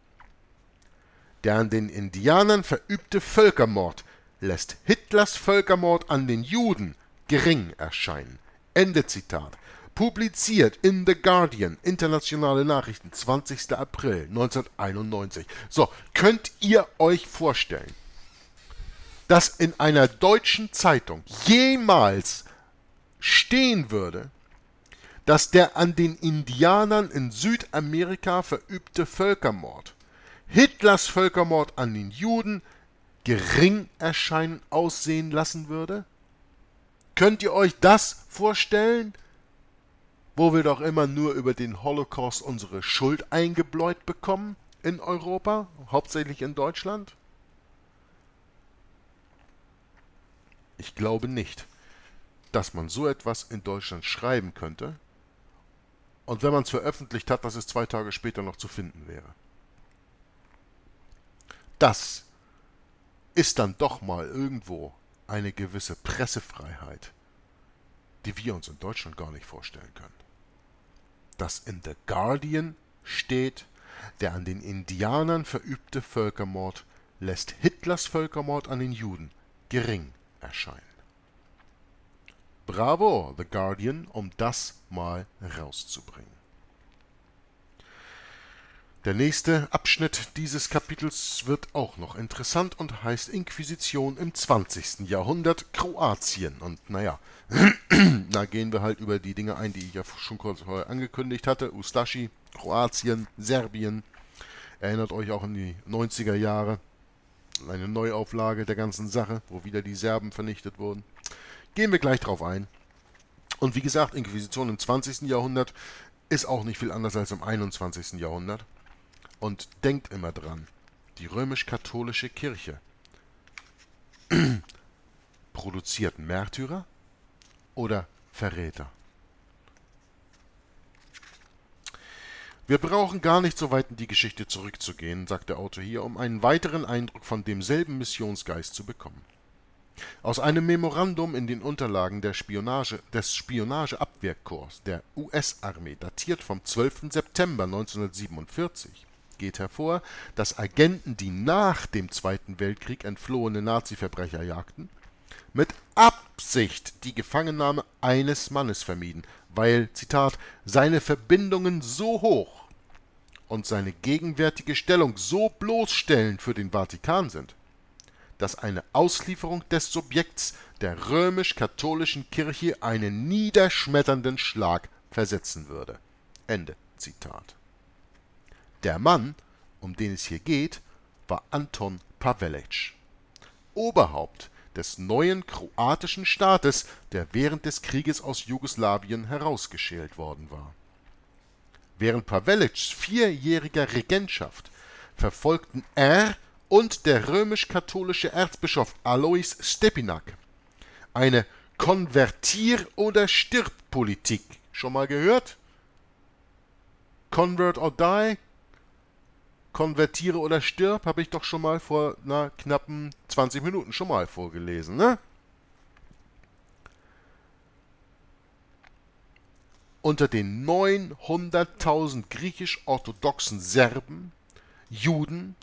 der an den Indianern verübte Völkermord lässt Hitlers Völkermord an den Juden gering erscheinen. Ende Zitat. Publiziert in The Guardian, internationale Nachrichten, 20. April 1991. So, könnt ihr euch vorstellen, dass in einer deutschen Zeitung jemals stehen würde, dass der an den Indianern in Südamerika verübte Völkermord Hitlers Völkermord an den Juden gering erscheinen aussehen lassen würde? Könnt ihr euch das vorstellen? Wo wir doch immer nur über den Holocaust unsere Schuld eingebläut bekommen in Europa, hauptsächlich in Deutschland? Ich glaube nicht, dass man so etwas in Deutschland schreiben könnte und wenn man es veröffentlicht hat, dass es zwei Tage später noch zu finden wäre das ist dann doch mal irgendwo eine gewisse Pressefreiheit, die wir uns in Deutschland gar nicht vorstellen können. Dass in The Guardian steht, der an den Indianern verübte Völkermord lässt Hitlers Völkermord an den Juden gering erscheinen. Bravo, The Guardian, um das mal rauszubringen. Der nächste Abschnitt dieses Kapitels wird auch noch interessant und heißt Inquisition im 20. Jahrhundert Kroatien. Und naja, da gehen wir halt über die Dinge ein, die ich ja schon kurz vorher angekündigt hatte. Ustashi, Kroatien, Serbien. Erinnert euch auch an die 90er Jahre. eine Neuauflage der ganzen Sache, wo wieder die Serben vernichtet wurden. Gehen wir gleich drauf ein. Und wie gesagt, Inquisition im 20. Jahrhundert ist auch nicht viel anders als im 21. Jahrhundert. Und denkt immer dran, die römisch-katholische Kirche produziert Märtyrer oder Verräter. Wir brauchen gar nicht so weit in die Geschichte zurückzugehen, sagt der Autor hier, um einen weiteren Eindruck von demselben Missionsgeist zu bekommen. Aus einem Memorandum in den Unterlagen Spionage, des Spionageabwehrkorps der US-Armee, datiert vom 12. September 1947, geht hervor, dass Agenten, die nach dem Zweiten Weltkrieg entflohene Nazi-Verbrecher jagten, mit Absicht die Gefangennahme eines Mannes vermieden, weil, Zitat, seine Verbindungen so hoch und seine gegenwärtige Stellung so bloßstellend für den Vatikan sind, dass eine Auslieferung des Subjekts der römisch-katholischen Kirche einen niederschmetternden Schlag versetzen würde. Ende Zitat. Der Mann, um den es hier geht, war Anton Pavelic, Oberhaupt des neuen kroatischen Staates, der während des Krieges aus Jugoslawien herausgeschält worden war. Während Pavelics vierjähriger Regentschaft verfolgten er und der römisch-katholische Erzbischof Alois Stepinak eine Konvertier- oder Stirb-Politik. Schon mal gehört? Convert or die? Konvertiere oder stirb, habe ich doch schon mal vor na, knappen 20 Minuten schon mal vorgelesen, ne? Unter den 900.000 griechisch-orthodoxen Serben, Juden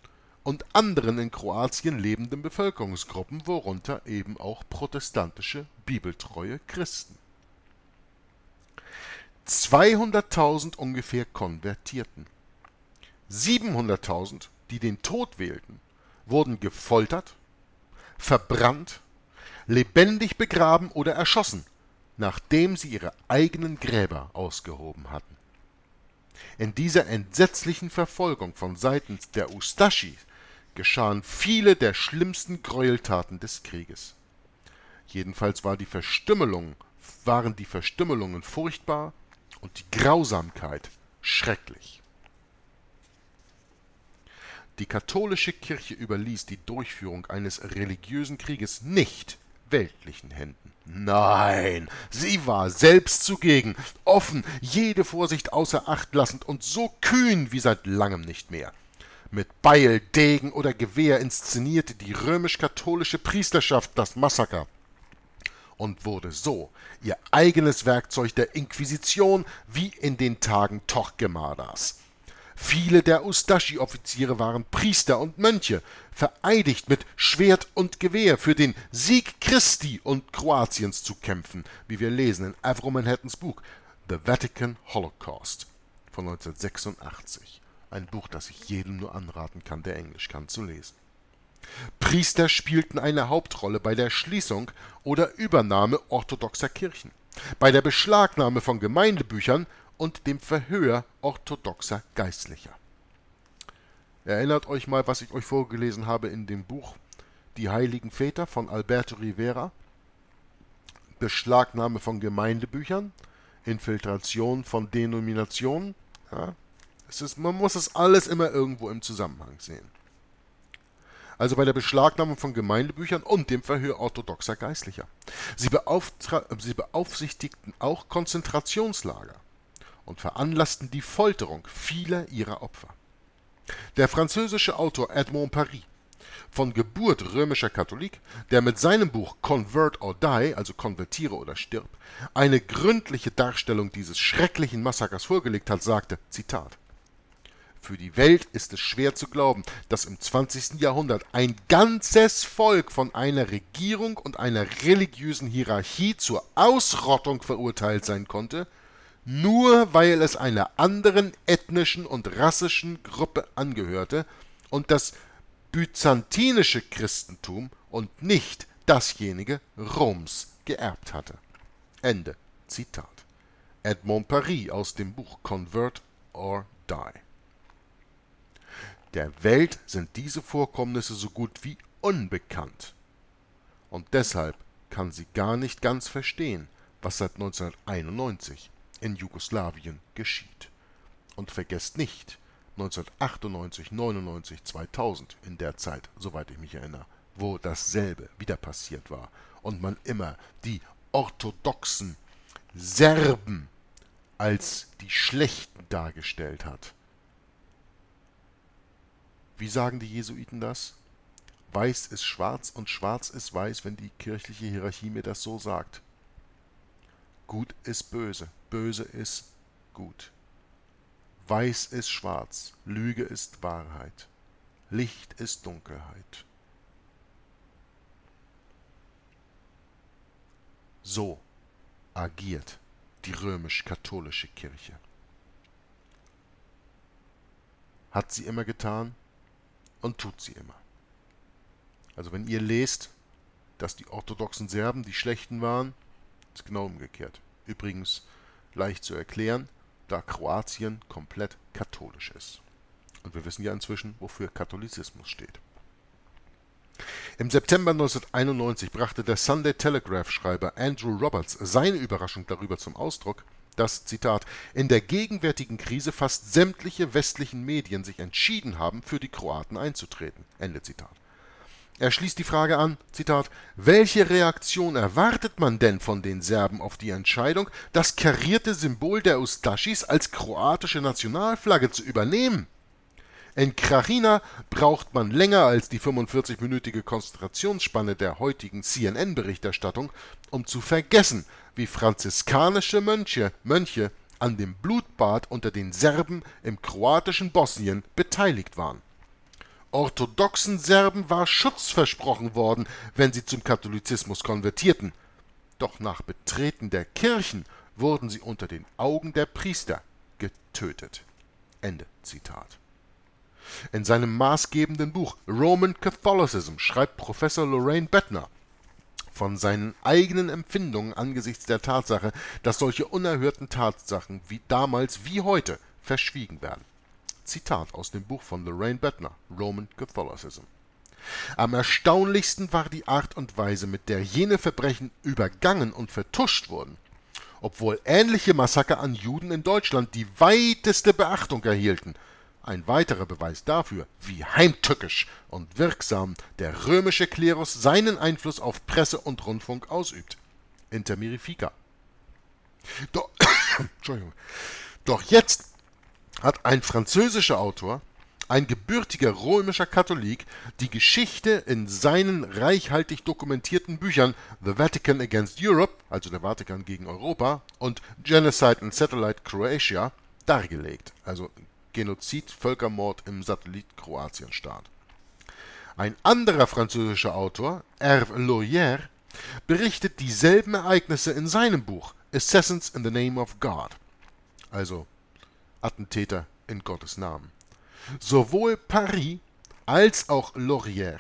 und anderen in Kroatien lebenden Bevölkerungsgruppen, worunter eben auch protestantische bibeltreue Christen. 200.000 ungefähr konvertierten. 700.000, die den Tod wählten, wurden gefoltert, verbrannt, lebendig begraben oder erschossen, nachdem sie ihre eigenen Gräber ausgehoben hatten. In dieser entsetzlichen Verfolgung von Seiten der Ustashi geschahen viele der schlimmsten Gräueltaten des Krieges. Jedenfalls war die Verstümmelung, waren die Verstümmelungen furchtbar und die Grausamkeit schrecklich. Die katholische Kirche überließ die Durchführung eines religiösen Krieges nicht weltlichen Händen. Nein, sie war selbst zugegen, offen, jede Vorsicht außer Acht lassend und so kühn wie seit langem nicht mehr. Mit Beil, Degen oder Gewehr inszenierte die römisch-katholische Priesterschaft das Massaker und wurde so ihr eigenes Werkzeug der Inquisition wie in den Tagen Torquemadas. Viele der Ustaschi-Offiziere waren Priester und Mönche, vereidigt mit Schwert und Gewehr für den Sieg Christi und Kroatiens zu kämpfen, wie wir lesen in Avro Manhattans Buch The Vatican Holocaust von 1986. Ein Buch, das ich jedem nur anraten kann, der Englisch kann, zu lesen. Priester spielten eine Hauptrolle bei der Schließung oder Übernahme orthodoxer Kirchen, bei der Beschlagnahme von Gemeindebüchern und dem Verhör orthodoxer Geistlicher. Erinnert euch mal, was ich euch vorgelesen habe in dem Buch Die Heiligen Väter von Alberto Rivera, Beschlagnahme von Gemeindebüchern, Infiltration von Denominationen, ja, ist, man muss es alles immer irgendwo im Zusammenhang sehen. Also bei der Beschlagnahme von Gemeindebüchern und dem Verhör orthodoxer Geistlicher. Sie, sie beaufsichtigten auch Konzentrationslager und veranlassten die Folterung vieler ihrer Opfer. Der französische Autor Edmond Paris, von Geburt römischer Katholik, der mit seinem Buch Convert or Die, also konvertiere oder stirb, eine gründliche Darstellung dieses schrecklichen Massakers vorgelegt hat, sagte, Zitat, für die Welt ist es schwer zu glauben, dass im 20. Jahrhundert ein ganzes Volk von einer Regierung und einer religiösen Hierarchie zur Ausrottung verurteilt sein konnte, nur weil es einer anderen ethnischen und rassischen Gruppe angehörte und das byzantinische Christentum und nicht dasjenige Roms geerbt hatte. Ende Zitat. Edmond Paris aus dem Buch Convert or Die. Der Welt sind diese Vorkommnisse so gut wie unbekannt. Und deshalb kann sie gar nicht ganz verstehen, was seit 1991 in Jugoslawien geschieht. Und vergesst nicht, 1998, 99, 2000 in der Zeit, soweit ich mich erinnere, wo dasselbe wieder passiert war und man immer die orthodoxen Serben als die Schlechten dargestellt hat. Wie sagen die Jesuiten das? Weiß ist schwarz und schwarz ist weiß, wenn die kirchliche Hierarchie mir das so sagt. Gut ist böse, böse ist gut. Weiß ist schwarz, Lüge ist Wahrheit, Licht ist Dunkelheit. So agiert die römisch-katholische Kirche. Hat sie immer getan und tut sie immer. Also wenn ihr lest, dass die orthodoxen Serben die Schlechten waren, ist genau umgekehrt. Übrigens leicht zu erklären, da Kroatien komplett katholisch ist. Und wir wissen ja inzwischen, wofür Katholizismus steht. Im September 1991 brachte der Sunday Telegraph-Schreiber Andrew Roberts seine Überraschung darüber zum Ausdruck, dass, Zitat, in der gegenwärtigen Krise fast sämtliche westlichen Medien sich entschieden haben, für die Kroaten einzutreten. Ende Zitat. Er schließt die Frage an, Zitat, welche Reaktion erwartet man denn von den Serben auf die Entscheidung, das karierte Symbol der Ustaschis als kroatische Nationalflagge zu übernehmen? In Krachina braucht man länger als die 45-minütige Konzentrationsspanne der heutigen CNN-Berichterstattung, um zu vergessen, wie franziskanische Mönche, Mönche an dem Blutbad unter den Serben im kroatischen Bosnien beteiligt waren orthodoxen Serben war Schutz versprochen worden, wenn sie zum Katholizismus konvertierten. Doch nach Betreten der Kirchen wurden sie unter den Augen der Priester getötet. Ende Zitat. In seinem maßgebenden Buch Roman Catholicism schreibt Professor Lorraine Bettner von seinen eigenen Empfindungen angesichts der Tatsache, dass solche unerhörten Tatsachen wie damals wie heute verschwiegen werden. Zitat aus dem Buch von Lorraine Bettner, Roman Catholicism. Am erstaunlichsten war die Art und Weise, mit der jene Verbrechen übergangen und vertuscht wurden, obwohl ähnliche Massaker an Juden in Deutschland die weiteste Beachtung erhielten. Ein weiterer Beweis dafür, wie heimtückisch und wirksam der römische Klerus seinen Einfluss auf Presse und Rundfunk ausübt. Intermirifica. Doch, Doch jetzt hat ein französischer Autor, ein gebürtiger römischer Katholik, die Geschichte in seinen reichhaltig dokumentierten Büchern The Vatican Against Europe, also der Vatikan gegen Europa, und Genocide and Satellite Croatia dargelegt, also Genozid, Völkermord im Satellit Kroatienstaat. Ein anderer französischer Autor, Hervé Loyer, berichtet dieselben Ereignisse in seinem Buch Assassins in the Name of God, also Attentäter in Gottes Namen. Sowohl Paris als auch Laurier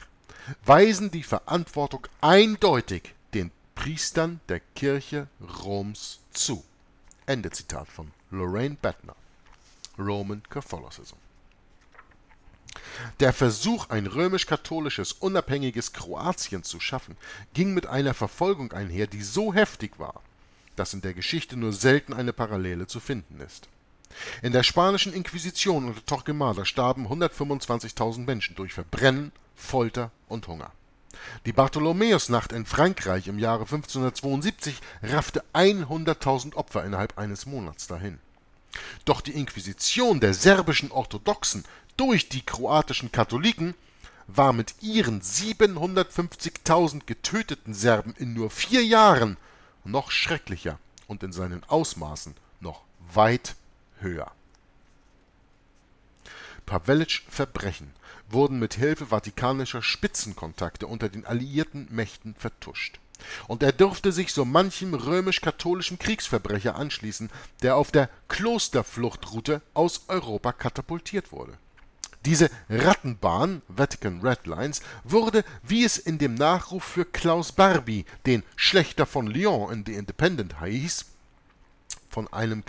weisen die Verantwortung eindeutig den Priestern der Kirche Roms zu. Ende Zitat von Lorraine Bettner, Roman Catholicism. Der Versuch, ein römisch-katholisches, unabhängiges Kroatien zu schaffen, ging mit einer Verfolgung einher, die so heftig war, dass in der Geschichte nur selten eine Parallele zu finden ist. In der spanischen Inquisition unter Torquemada starben 125.000 Menschen durch Verbrennen, Folter und Hunger. Die Bartholomäusnacht in Frankreich im Jahre 1572 raffte 100.000 Opfer innerhalb eines Monats dahin. Doch die Inquisition der serbischen Orthodoxen durch die kroatischen Katholiken war mit ihren 750.000 getöteten Serben in nur vier Jahren noch schrecklicher und in seinen Ausmaßen noch weit höher. Pawelitsch Verbrechen wurden mit Hilfe vatikanischer Spitzenkontakte unter den alliierten Mächten vertuscht. Und er dürfte sich so manchem römisch-katholischen Kriegsverbrecher anschließen, der auf der Klosterfluchtroute aus Europa katapultiert wurde. Diese Rattenbahn (Vatican Red Lines) wurde, wie es in dem Nachruf für Klaus Barbie, den Schlächter von Lyon in The Independent hieß, von einem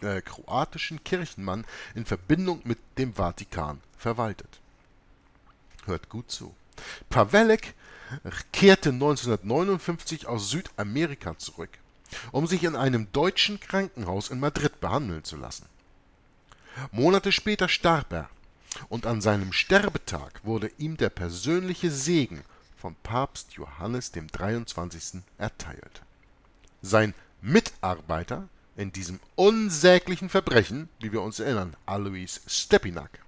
äh, kroatischen Kirchenmann in Verbindung mit dem Vatikan verwaltet. Hört gut zu. Pawelek kehrte 1959 aus Südamerika zurück, um sich in einem deutschen Krankenhaus in Madrid behandeln zu lassen. Monate später starb er, und an seinem Sterbetag wurde ihm der persönliche Segen von Papst Johannes dem 23. erteilt. Sein Mitarbeiter in diesem unsäglichen Verbrechen, wie wir uns erinnern, Alois Stepinak,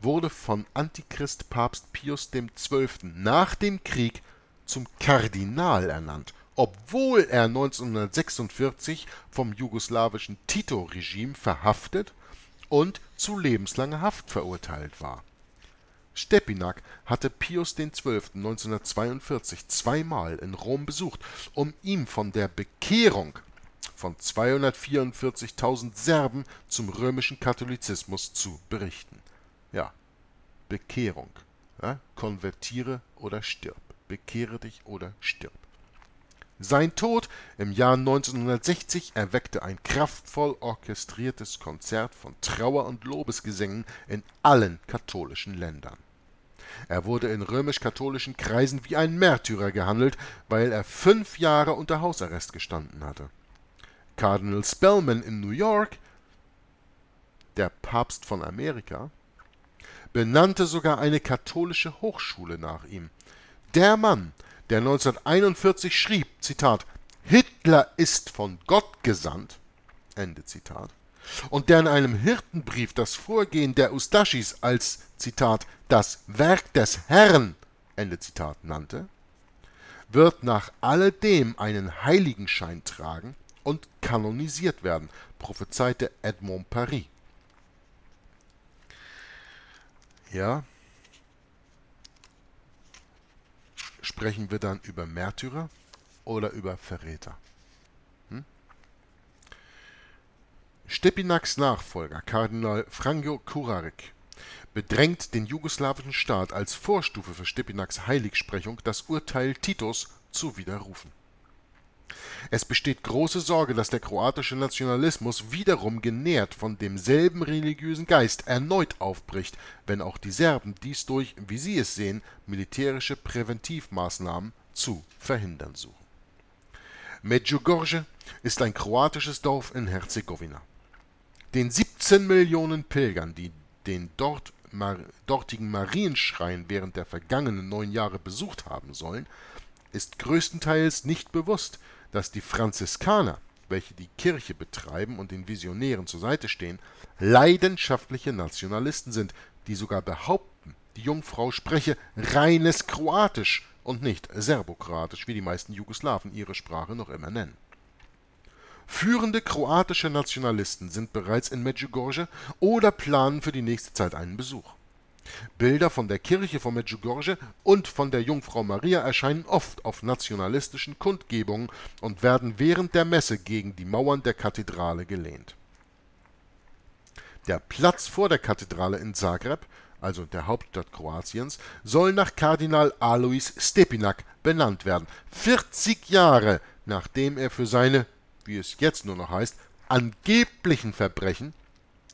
wurde von Antichrist Papst Pius XII. nach dem Krieg zum Kardinal ernannt, obwohl er 1946 vom jugoslawischen Tito-Regime verhaftet und zu lebenslanger Haft verurteilt war. Stepinak hatte Pius XII. 1942 zweimal in Rom besucht, um ihm von der Bekehrung von 244.000 Serben zum römischen Katholizismus zu berichten. Ja, Bekehrung. Ja, konvertiere oder stirb. Bekehre dich oder stirb. Sein Tod im Jahr 1960 erweckte ein kraftvoll orchestriertes Konzert von Trauer- und Lobesgesängen in allen katholischen Ländern. Er wurde in römisch-katholischen Kreisen wie ein Märtyrer gehandelt, weil er fünf Jahre unter Hausarrest gestanden hatte. Cardinal Spellman in New York, der Papst von Amerika, benannte sogar eine katholische Hochschule nach ihm. Der Mann, der 1941 schrieb, Zitat, Hitler ist von Gott gesandt, Ende Zitat, und der in einem Hirtenbrief das Vorgehen der Ustaschis als, Zitat, das Werk des Herrn, Ende Zitat, nannte, wird nach alledem einen Heiligenschein tragen und kanonisiert werden, prophezeite Edmond Paris. Ja, sprechen wir dann über Märtyrer oder über Verräter? Hm? Stepinaks Nachfolger, Kardinal Franjo Kurarik, bedrängt den jugoslawischen Staat als Vorstufe für Stepinaks Heiligsprechung das Urteil Titos zu widerrufen. Es besteht große Sorge, dass der kroatische Nationalismus wiederum genährt von demselben religiösen Geist erneut aufbricht, wenn auch die Serben dies durch, wie sie es sehen, militärische Präventivmaßnahmen zu verhindern suchen. Medjugorje ist ein kroatisches Dorf in Herzegowina. Den 17 Millionen Pilgern, die den dort, mar, dortigen Marienschrein während der vergangenen neun Jahre besucht haben sollen, ist größtenteils nicht bewusst, dass die Franziskaner, welche die Kirche betreiben und den Visionären zur Seite stehen, leidenschaftliche Nationalisten sind, die sogar behaupten, die Jungfrau spreche reines Kroatisch und nicht Serbokratisch, wie die meisten Jugoslawen ihre Sprache noch immer nennen. Führende kroatische Nationalisten sind bereits in Medjugorje oder planen für die nächste Zeit einen Besuch. Bilder von der Kirche von Medjugorje und von der Jungfrau Maria erscheinen oft auf nationalistischen Kundgebungen und werden während der Messe gegen die Mauern der Kathedrale gelehnt. Der Platz vor der Kathedrale in Zagreb, also der Hauptstadt Kroatiens, soll nach Kardinal Alois Stepinak benannt werden, 40 Jahre nachdem er für seine, wie es jetzt nur noch heißt, angeblichen Verbrechen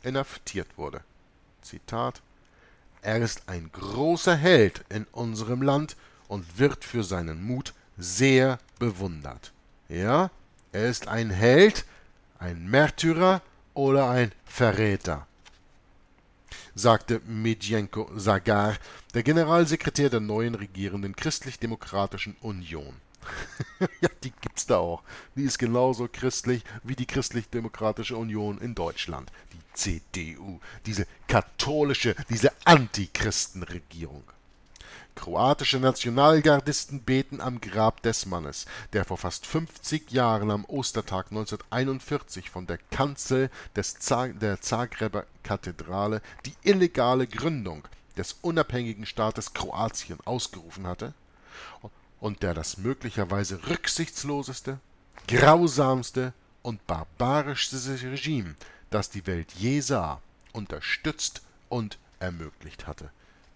inhaftiert wurde. Zitat er ist ein großer Held in unserem Land und wird für seinen Mut sehr bewundert. Ja, er ist ein Held, ein Märtyrer oder ein Verräter, sagte Medjenko Sagar, der Generalsekretär der neuen regierenden Christlich-Demokratischen Union. ja, die gibt's da auch. Die ist genauso christlich wie die Christlich-Demokratische Union in Deutschland. Die CDU, diese katholische, diese Antichristenregierung. Kroatische Nationalgardisten beten am Grab des Mannes, der vor fast 50 Jahren am Ostertag 1941 von der Kanzel des Zag der Zagreber Kathedrale die illegale Gründung des unabhängigen Staates Kroatien ausgerufen hatte und der das möglicherweise rücksichtsloseste, grausamste und barbarischste Regime das die Welt je sah, unterstützt und ermöglicht hatte.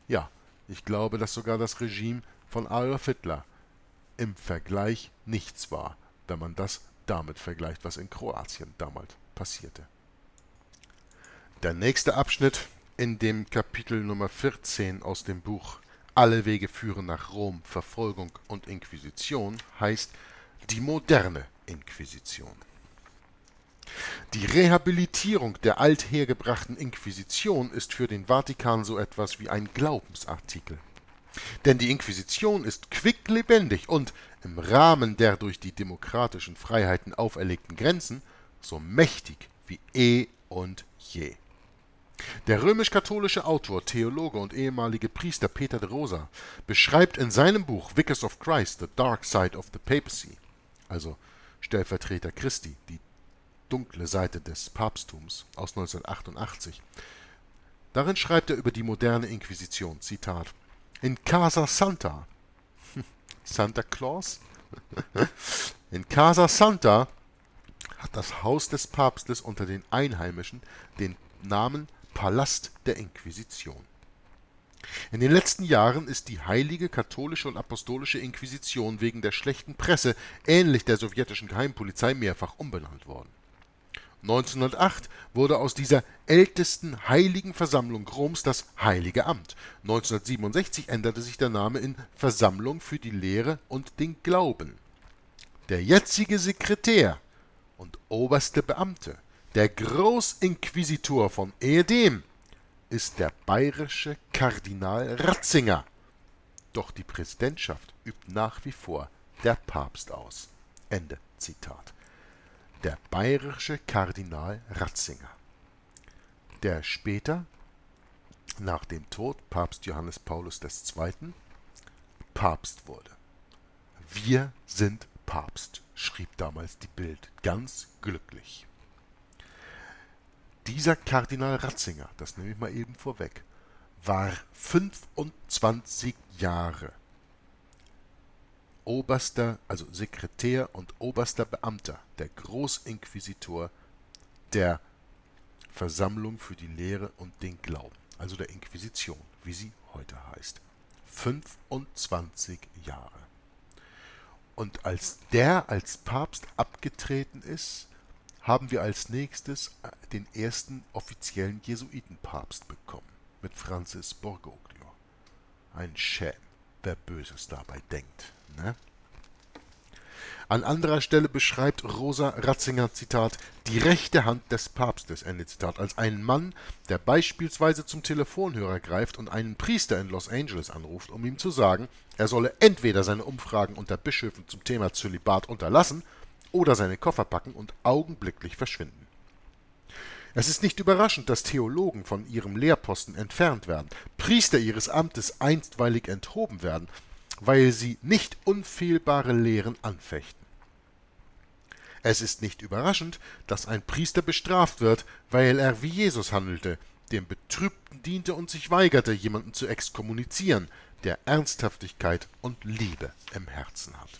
Ja, ich glaube, dass sogar das Regime von Adolf Hitler im Vergleich nichts war, wenn man das damit vergleicht, was in Kroatien damals passierte. Der nächste Abschnitt in dem Kapitel Nummer 14 aus dem Buch alle Wege führen nach Rom, Verfolgung und Inquisition heißt die moderne Inquisition. Die Rehabilitierung der althergebrachten Inquisition ist für den Vatikan so etwas wie ein Glaubensartikel. Denn die Inquisition ist quicklebendig und im Rahmen der durch die demokratischen Freiheiten auferlegten Grenzen so mächtig wie eh und je. Der römisch-katholische Autor, Theologe und ehemalige Priester Peter de Rosa beschreibt in seinem Buch Vicars of Christ, The Dark Side of the Papacy, also Stellvertreter Christi, die dunkle Seite des Papsttums aus 1988. Darin schreibt er über die moderne Inquisition, Zitat, in Casa Santa, Santa Claus? in Casa Santa hat das Haus des Papstes unter den Einheimischen den Namen Palast der Inquisition. In den letzten Jahren ist die Heilige Katholische und Apostolische Inquisition wegen der schlechten Presse, ähnlich der sowjetischen Geheimpolizei, mehrfach umbenannt worden 1908 wurde aus dieser ältesten heiligen Versammlung Roms das Heilige Amt. 1967 änderte sich der Name in Versammlung für die Lehre und den Glauben. Der jetzige Sekretär und oberste Beamte, der Großinquisitor von ehedem, ist der bayerische Kardinal Ratzinger. Doch die Präsidentschaft übt nach wie vor der Papst aus. Ende Zitat der bayerische Kardinal Ratzinger, der später, nach dem Tod Papst Johannes Paulus II., Papst wurde. Wir sind Papst, schrieb damals die Bild ganz glücklich. Dieser Kardinal Ratzinger, das nehme ich mal eben vorweg, war 25 Jahre oberster, also Sekretär und oberster Beamter, der Großinquisitor der Versammlung für die Lehre und den Glauben, also der Inquisition, wie sie heute heißt. 25 Jahre. Und als der als Papst abgetreten ist, haben wir als nächstes den ersten offiziellen Jesuitenpapst bekommen, mit Francis Borgoglio. Ein Schelm, wer Böses dabei denkt. Ne? An anderer Stelle beschreibt Rosa Ratzinger, Zitat, die rechte Hand des Papstes, Ende Zitat, als einen Mann, der beispielsweise zum Telefonhörer greift und einen Priester in Los Angeles anruft, um ihm zu sagen, er solle entweder seine Umfragen unter Bischöfen zum Thema Zölibat unterlassen oder seine Koffer packen und augenblicklich verschwinden. Es ist nicht überraschend, dass Theologen von ihrem Lehrposten entfernt werden, Priester ihres Amtes einstweilig enthoben werden weil sie nicht unfehlbare Lehren anfechten. Es ist nicht überraschend, dass ein Priester bestraft wird, weil er wie Jesus handelte, dem Betrübten diente und sich weigerte, jemanden zu exkommunizieren, der Ernsthaftigkeit und Liebe im Herzen hat.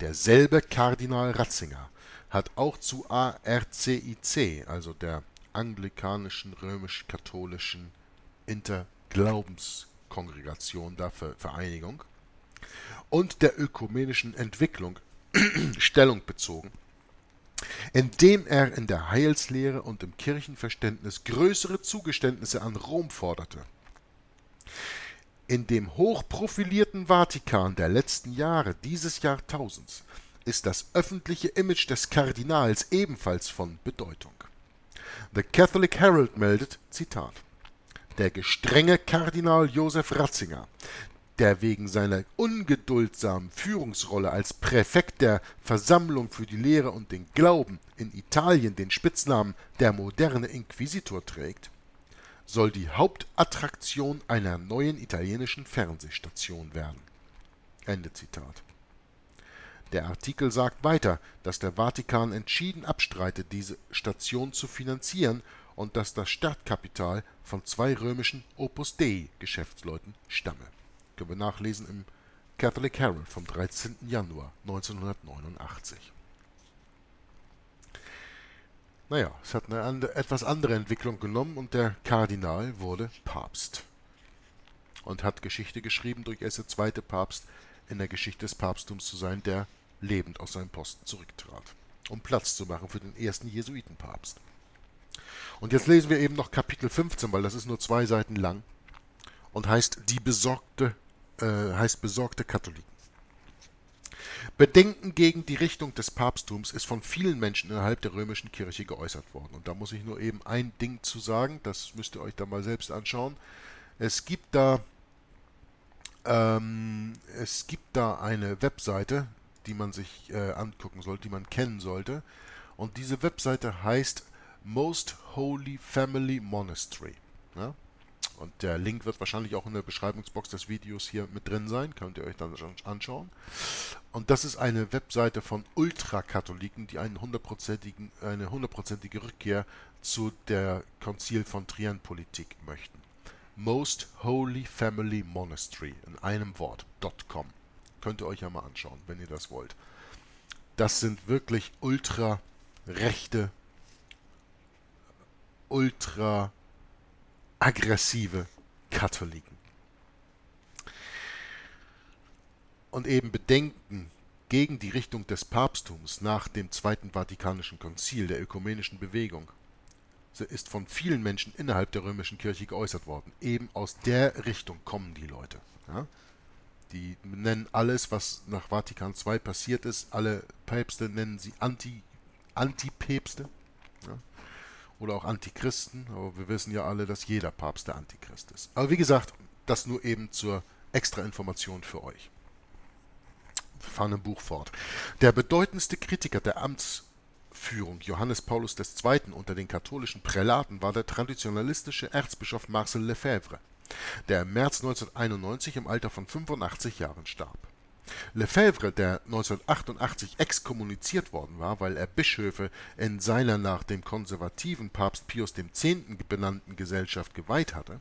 Derselbe Kardinal Ratzinger hat auch zu ARCIC, also der anglikanischen römisch-katholischen Interglaubens Kongregation, der Vereinigung und der ökumenischen Entwicklung Stellung bezogen, indem er in der Heilslehre und im Kirchenverständnis größere Zugeständnisse an Rom forderte. In dem hochprofilierten Vatikan der letzten Jahre dieses Jahrtausends ist das öffentliche Image des Kardinals ebenfalls von Bedeutung. The Catholic Herald meldet, Zitat, der gestrenge Kardinal Josef Ratzinger, der wegen seiner ungeduldsamen Führungsrolle als Präfekt der Versammlung für die Lehre und den Glauben in Italien den Spitznamen der moderne Inquisitor trägt, soll die Hauptattraktion einer neuen italienischen Fernsehstation werden. Ende Zitat. Der Artikel sagt weiter, dass der Vatikan entschieden abstreitet, diese Station zu finanzieren und dass das Startkapital von zwei römischen Opus Dei Geschäftsleuten stamme. Können wir nachlesen im Catholic Herald vom 13. Januar 1989. Naja, es hat eine andere, etwas andere Entwicklung genommen und der Kardinal wurde Papst. Und hat Geschichte geschrieben, durch es der zweite Papst in der Geschichte des Papsttums zu sein, der lebend aus seinem Posten zurücktrat, um Platz zu machen für den ersten Jesuitenpapst. Und jetzt lesen wir eben noch Kapitel 15, weil das ist nur zwei Seiten lang. und heißt die besorgte, äh, heißt besorgte Katholiken. Bedenken gegen die Richtung des Papsttums ist von vielen Menschen innerhalb der römischen Kirche geäußert worden. Und da muss ich nur eben ein Ding zu sagen, das müsst ihr euch da mal selbst anschauen. Es gibt da, ähm, es gibt da eine Webseite, die man sich äh, angucken sollte, die man kennen sollte. Und diese Webseite heißt Most Holy Family Monastery. Ja? Und der Link wird wahrscheinlich auch in der Beschreibungsbox des Videos hier mit drin sein, könnt ihr euch dann anschauen. Und das ist eine Webseite von Ultrakatholiken, die einen hundertprozentigen, eine hundertprozentige Rückkehr zu der Konzil von Trient-Politik möchten. Most Holy Family Monastery in einem Wort.com. Könnt ihr euch ja mal anschauen, wenn ihr das wollt. Das sind wirklich ultra rechte, ultra aggressive Katholiken. Und eben Bedenken gegen die Richtung des Papsttums nach dem Zweiten Vatikanischen Konzil der ökumenischen Bewegung ist von vielen Menschen innerhalb der römischen Kirche geäußert worden. Eben aus der Richtung kommen die Leute. Ja? Die nennen alles, was nach Vatikan II passiert ist, alle Päpste nennen sie Anti, Antipäpste. Ja? Oder auch Antichristen, aber wir wissen ja alle, dass jeder Papst der Antichrist ist. Aber wie gesagt, das nur eben zur extra Information für euch. Wir fahren im Buch fort. Der bedeutendste Kritiker der Amtsführung Johannes Paulus II. unter den katholischen Prälaten war der traditionalistische Erzbischof Marcel Lefebvre, der im März 1991 im Alter von 85 Jahren starb. Lefebvre, der 1988 exkommuniziert worden war, weil er Bischöfe in seiner nach dem konservativen Papst Pius X. benannten Gesellschaft geweiht hatte,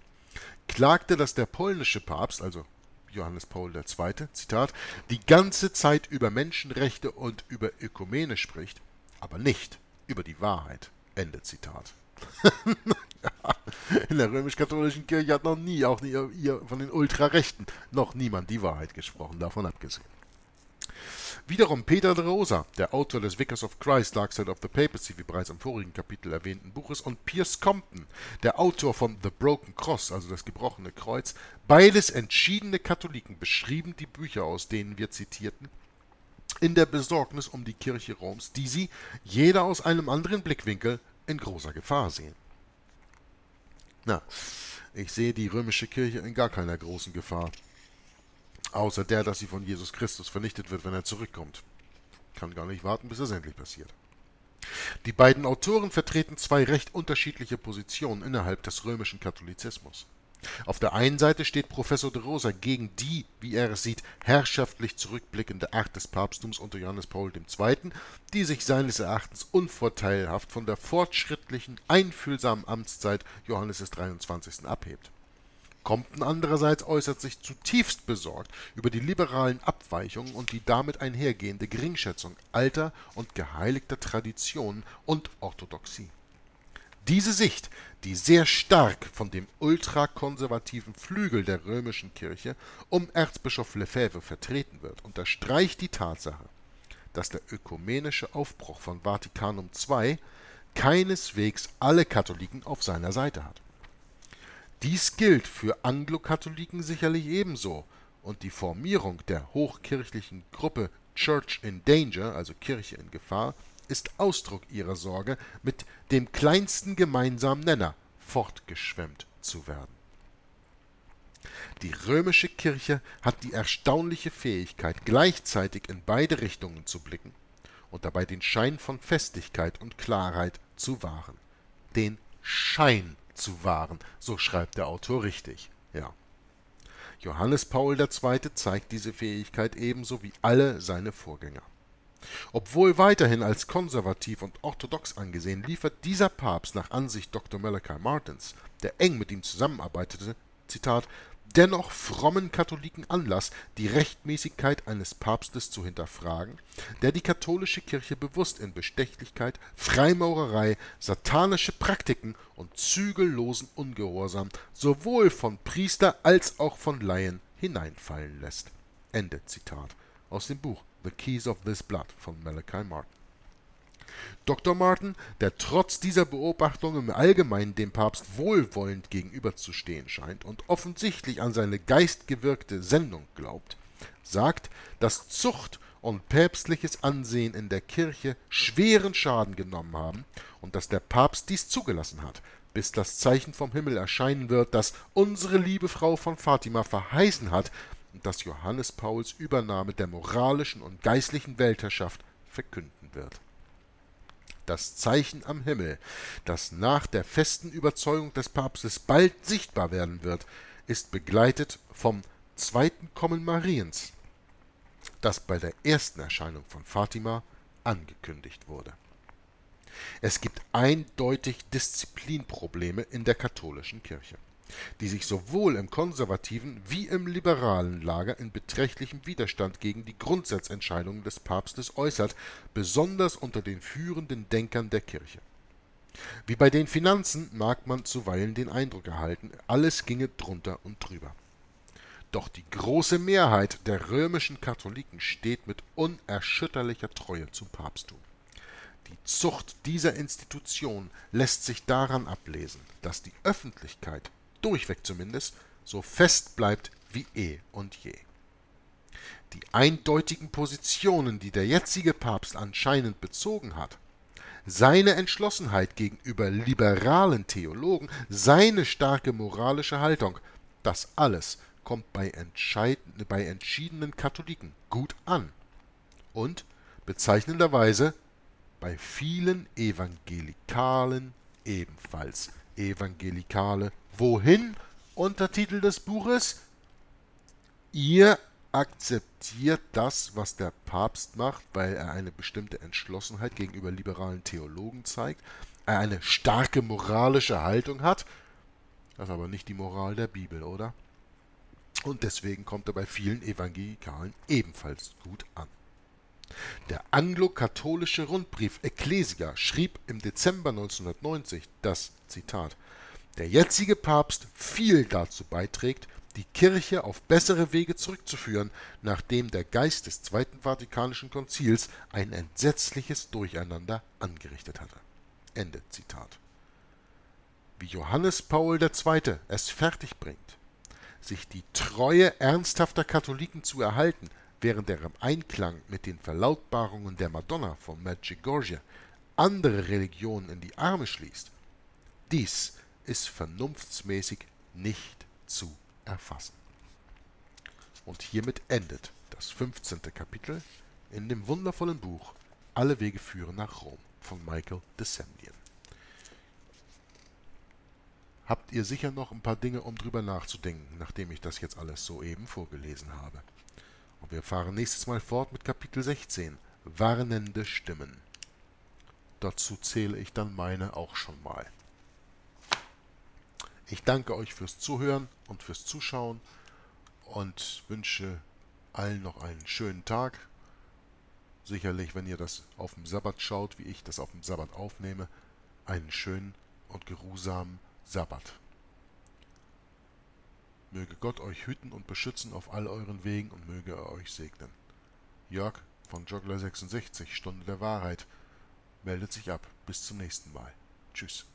klagte, dass der polnische Papst, also Johannes Paul II., Zitat, die ganze Zeit über Menschenrechte und über Ökumene spricht, aber nicht über die Wahrheit. Ende Zitat. In der römisch-katholischen Kirche hat noch nie, auch nie, ihr von den Ultrarechten, noch niemand die Wahrheit gesprochen, davon abgesehen. Wiederum Peter de Rosa, der Autor des Vicars of Christ, Dark Side of the Papacy, wie bereits im vorigen Kapitel erwähnten Buches, und Piers Compton, der Autor von The Broken Cross, also das gebrochene Kreuz, beides entschiedene Katholiken, beschrieben die Bücher, aus denen wir zitierten, in der Besorgnis um die Kirche Roms, die sie, jeder aus einem anderen Blickwinkel, in großer Gefahr sehen. Na, ich sehe die römische Kirche in gar keiner großen Gefahr. Außer der, dass sie von Jesus Christus vernichtet wird, wenn er zurückkommt. Kann gar nicht warten, bis es endlich passiert. Die beiden Autoren vertreten zwei recht unterschiedliche Positionen innerhalb des römischen Katholizismus. Auf der einen Seite steht Professor de Rosa gegen die, wie er es sieht, herrschaftlich zurückblickende Art des Papsttums unter Johannes Paul II., die sich seines Erachtens unvorteilhaft von der fortschrittlichen, einfühlsamen Amtszeit Johannes des 23. abhebt. Compton andererseits äußert sich zutiefst besorgt über die liberalen Abweichungen und die damit einhergehende Geringschätzung alter und geheiligter Traditionen und Orthodoxie. Diese Sicht, die sehr stark von dem ultrakonservativen Flügel der römischen Kirche um Erzbischof Lefebvre vertreten wird, unterstreicht die Tatsache, dass der ökumenische Aufbruch von Vatikanum II keineswegs alle Katholiken auf seiner Seite hat. Dies gilt für Anglo-Katholiken sicherlich ebenso, und die Formierung der hochkirchlichen Gruppe Church in Danger, also Kirche in Gefahr, ist Ausdruck ihrer Sorge, mit dem kleinsten gemeinsamen Nenner fortgeschwemmt zu werden. Die römische Kirche hat die erstaunliche Fähigkeit, gleichzeitig in beide Richtungen zu blicken und dabei den Schein von Festigkeit und Klarheit zu wahren. Den Schein zu wahren, so schreibt der Autor richtig, ja. Johannes Paul II. zeigt diese Fähigkeit ebenso wie alle seine Vorgänger. Obwohl weiterhin als konservativ und orthodox angesehen, liefert dieser Papst nach Ansicht Dr. Malachi Martins, der eng mit ihm zusammenarbeitete, Zitat, dennoch frommen Katholiken Anlass, die Rechtmäßigkeit eines Papstes zu hinterfragen, der die katholische Kirche bewusst in Bestechlichkeit, Freimaurerei, satanische Praktiken und zügellosen Ungehorsam sowohl von Priester als auch von Laien hineinfallen lässt. Ende Zitat aus dem Buch The Keys of This Blood von Malachi Martin. Dr. Martin, der trotz dieser Beobachtung im Allgemeinen dem Papst wohlwollend gegenüberzustehen scheint und offensichtlich an seine geistgewirkte Sendung glaubt, sagt, dass Zucht und päpstliches Ansehen in der Kirche schweren Schaden genommen haben und dass der Papst dies zugelassen hat, bis das Zeichen vom Himmel erscheinen wird, das unsere liebe Frau von Fatima verheißen hat das Johannes Pauls Übernahme der moralischen und geistlichen Weltherrschaft verkünden wird. Das Zeichen am Himmel, das nach der festen Überzeugung des Papstes bald sichtbar werden wird, ist begleitet vom zweiten Kommen Mariens, das bei der ersten Erscheinung von Fatima angekündigt wurde. Es gibt eindeutig Disziplinprobleme in der katholischen Kirche die sich sowohl im konservativen wie im liberalen Lager in beträchtlichem Widerstand gegen die Grundsatzentscheidungen des Papstes äußert, besonders unter den führenden Denkern der Kirche. Wie bei den Finanzen mag man zuweilen den Eindruck erhalten, alles ginge drunter und drüber. Doch die große Mehrheit der römischen Katholiken steht mit unerschütterlicher Treue zum Papsttum. Die Zucht dieser Institution lässt sich daran ablesen, dass die Öffentlichkeit durchweg zumindest, so fest bleibt wie eh und je. Die eindeutigen Positionen, die der jetzige Papst anscheinend bezogen hat, seine Entschlossenheit gegenüber liberalen Theologen, seine starke moralische Haltung, das alles kommt bei, bei entschiedenen Katholiken gut an und bezeichnenderweise bei vielen Evangelikalen ebenfalls. Evangelikale Wohin? Untertitel des Buches. Ihr akzeptiert das, was der Papst macht, weil er eine bestimmte Entschlossenheit gegenüber liberalen Theologen zeigt, er eine starke moralische Haltung hat. Das ist aber nicht die Moral der Bibel, oder? Und deswegen kommt er bei vielen Evangelikalen ebenfalls gut an. Der anglo-katholische Rundbrief Ecclesia schrieb im Dezember 1990 das Zitat der jetzige Papst viel dazu beiträgt, die Kirche auf bessere Wege zurückzuführen, nachdem der Geist des Zweiten Vatikanischen Konzils ein entsetzliches Durcheinander angerichtet hatte. Ende Zitat. Wie Johannes Paul II. es fertigbringt, sich die Treue ernsthafter Katholiken zu erhalten, während er im Einklang mit den Verlautbarungen der Madonna von Medjugorje andere Religionen in die Arme schließt, dies ist vernunftsmäßig nicht zu erfassen. Und hiermit endet das 15. Kapitel in dem wundervollen Buch Alle Wege führen nach Rom von Michael de Semlien. Habt ihr sicher noch ein paar Dinge, um drüber nachzudenken, nachdem ich das jetzt alles soeben vorgelesen habe. Und wir fahren nächstes Mal fort mit Kapitel 16, Warnende Stimmen. Dazu zähle ich dann meine auch schon mal. Ich danke euch fürs Zuhören und fürs Zuschauen und wünsche allen noch einen schönen Tag. Sicherlich, wenn ihr das auf dem Sabbat schaut, wie ich das auf dem Sabbat aufnehme, einen schönen und geruhsamen Sabbat. Möge Gott euch hüten und beschützen auf all euren Wegen und möge er euch segnen. Jörg von Joggler 66, Stunde der Wahrheit, meldet sich ab. Bis zum nächsten Mal. Tschüss.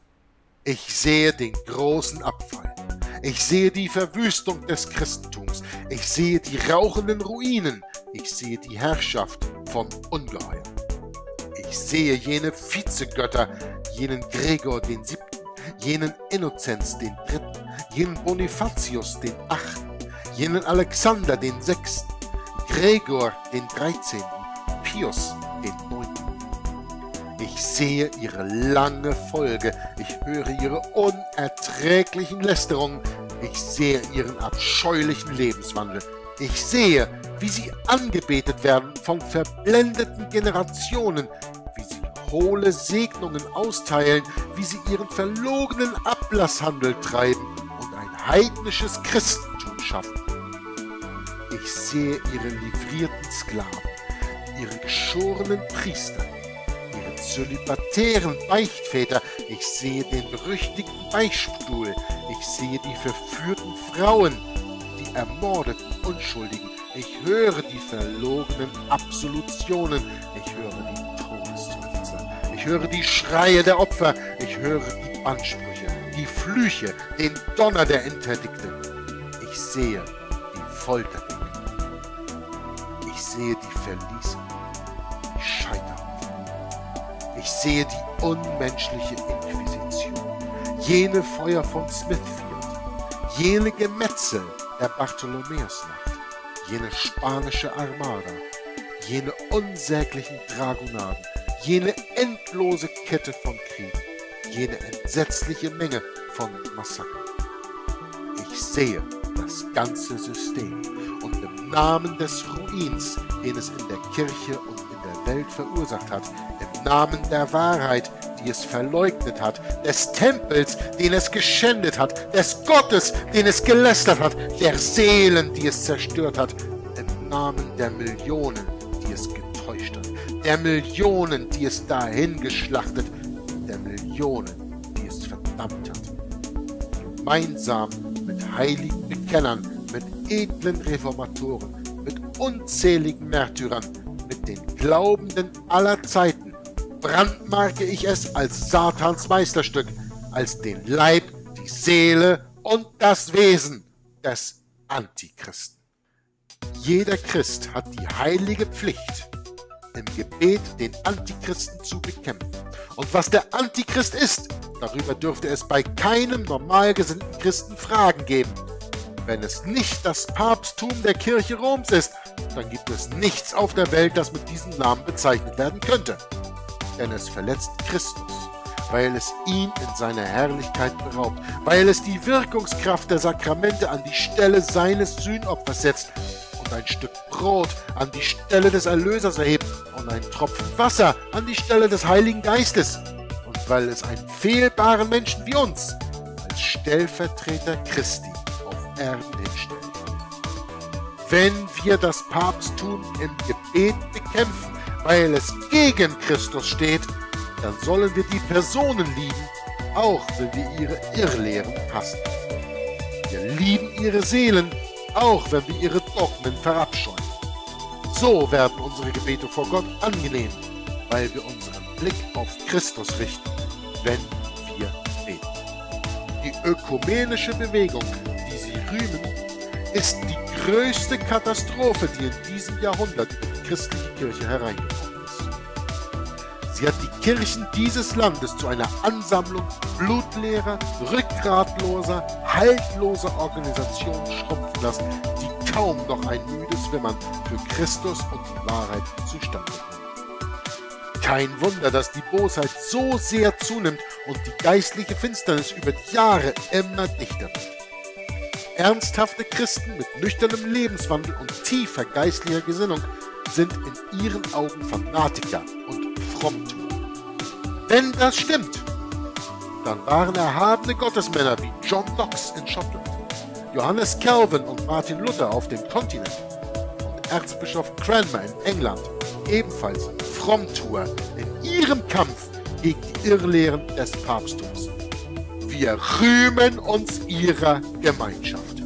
Ich sehe den großen Abfall. Ich sehe die Verwüstung des Christentums. Ich sehe die rauchenden Ruinen. Ich sehe die Herrschaft von Ungeheuer. Ich sehe jene Vizegötter, jenen Gregor den Siebten, jenen Innozenz den Dritten, jenen Bonifatius den Achten, jenen Alexander den Sechsten, Gregor den Dreizehnten, Pius. Ich sehe ihre lange Folge, ich höre ihre unerträglichen Lästerungen, ich sehe ihren abscheulichen Lebenswandel. Ich sehe, wie sie angebetet werden von verblendeten Generationen, wie sie hohle Segnungen austeilen, wie sie ihren verlogenen Ablasshandel treiben und ein heidnisches Christentum schaffen. Ich sehe ihre livrierten Sklaven, ihre geschorenen Priester, zölibatären Beichtväter, ich sehe den berüchtigten Beichtstuhl, ich sehe die verführten Frauen, die ermordeten Unschuldigen, ich höre die verlogenen Absolutionen, ich höre die Todesseufzer, Ich höre die Schreie der Opfer. Ich höre die Ansprüche, die Flüche, den Donner der Interdikte. Ich sehe die Folterwege. Ich sehe die Verliese, sehe die unmenschliche Inquisition, jene Feuer von Smithfield, jene Gemetzel der Bartholomäusnacht, jene spanische Armada, jene unsäglichen Dragonaden, jene endlose Kette von Kriegen, jene entsetzliche Menge von Massakern. Ich sehe das ganze System und im Namen des Ruins, den es in der Kirche und in der Welt verursacht hat, Namen der Wahrheit, die es verleugnet hat, des Tempels, den es geschändet hat, des Gottes, den es gelästert hat, der Seelen, die es zerstört hat, im Namen der Millionen, die es getäuscht hat, der Millionen, die es dahin geschlachtet, der Millionen, die es verdammt hat. Gemeinsam mit heiligen Bekennern, mit edlen Reformatoren, mit unzähligen Märtyrern, mit den Glaubenden aller Zeiten, brandmarke ich es als Satans Meisterstück, als den Leib, die Seele und das Wesen des Antichristen. Jeder Christ hat die heilige Pflicht, im Gebet den Antichristen zu bekämpfen. Und was der Antichrist ist, darüber dürfte es bei keinem normal gesinnten Christen Fragen geben. Wenn es nicht das Papsttum der Kirche Roms ist, dann gibt es nichts auf der Welt, das mit diesem Namen bezeichnet werden könnte. Denn es verletzt Christus, weil es ihn in seiner Herrlichkeit beraubt, weil es die Wirkungskraft der Sakramente an die Stelle seines Sühnopfers setzt und ein Stück Brot an die Stelle des Erlösers erhebt und ein Tropfen Wasser an die Stelle des Heiligen Geistes und weil es einen fehlbaren Menschen wie uns als Stellvertreter Christi auf Erden hinstellt. Wenn wir das Papsttum im Gebet bekämpfen, weil es gegen Christus steht, dann sollen wir die Personen lieben, auch wenn wir ihre Irrlehren hassen. Wir lieben ihre Seelen, auch wenn wir ihre Dogmen verabscheuen. So werden unsere Gebete vor Gott angenehm, weil wir unseren Blick auf Christus richten, wenn wir beten. Die ökumenische Bewegung, die sie rühmen, ist die größte Katastrophe, die in diesem Jahrhundert christliche Kirche hereingekommen ist. Sie hat die Kirchen dieses Landes zu einer Ansammlung blutleerer, rückgratloser, haltloser Organisationen schrumpfen lassen, die kaum noch ein müdes Wimmern für Christus und die Wahrheit zustande bringen. Kein Wunder, dass die Bosheit so sehr zunimmt und die geistliche Finsternis über die Jahre immer dichter wird. Ernsthafte Christen mit nüchternem Lebenswandel und tiefer geistlicher Gesinnung sind in ihren Augen Fanatiker und Frommtuer. Wenn das stimmt, dann waren erhabene Gottesmänner wie John Knox in Schottland, Johannes Calvin und Martin Luther auf dem Kontinent und Erzbischof Cranmer in England ebenfalls Frommtuer in ihrem Kampf gegen die Irrlehren des Papsttums. Wir rühmen uns ihrer Gemeinschaft.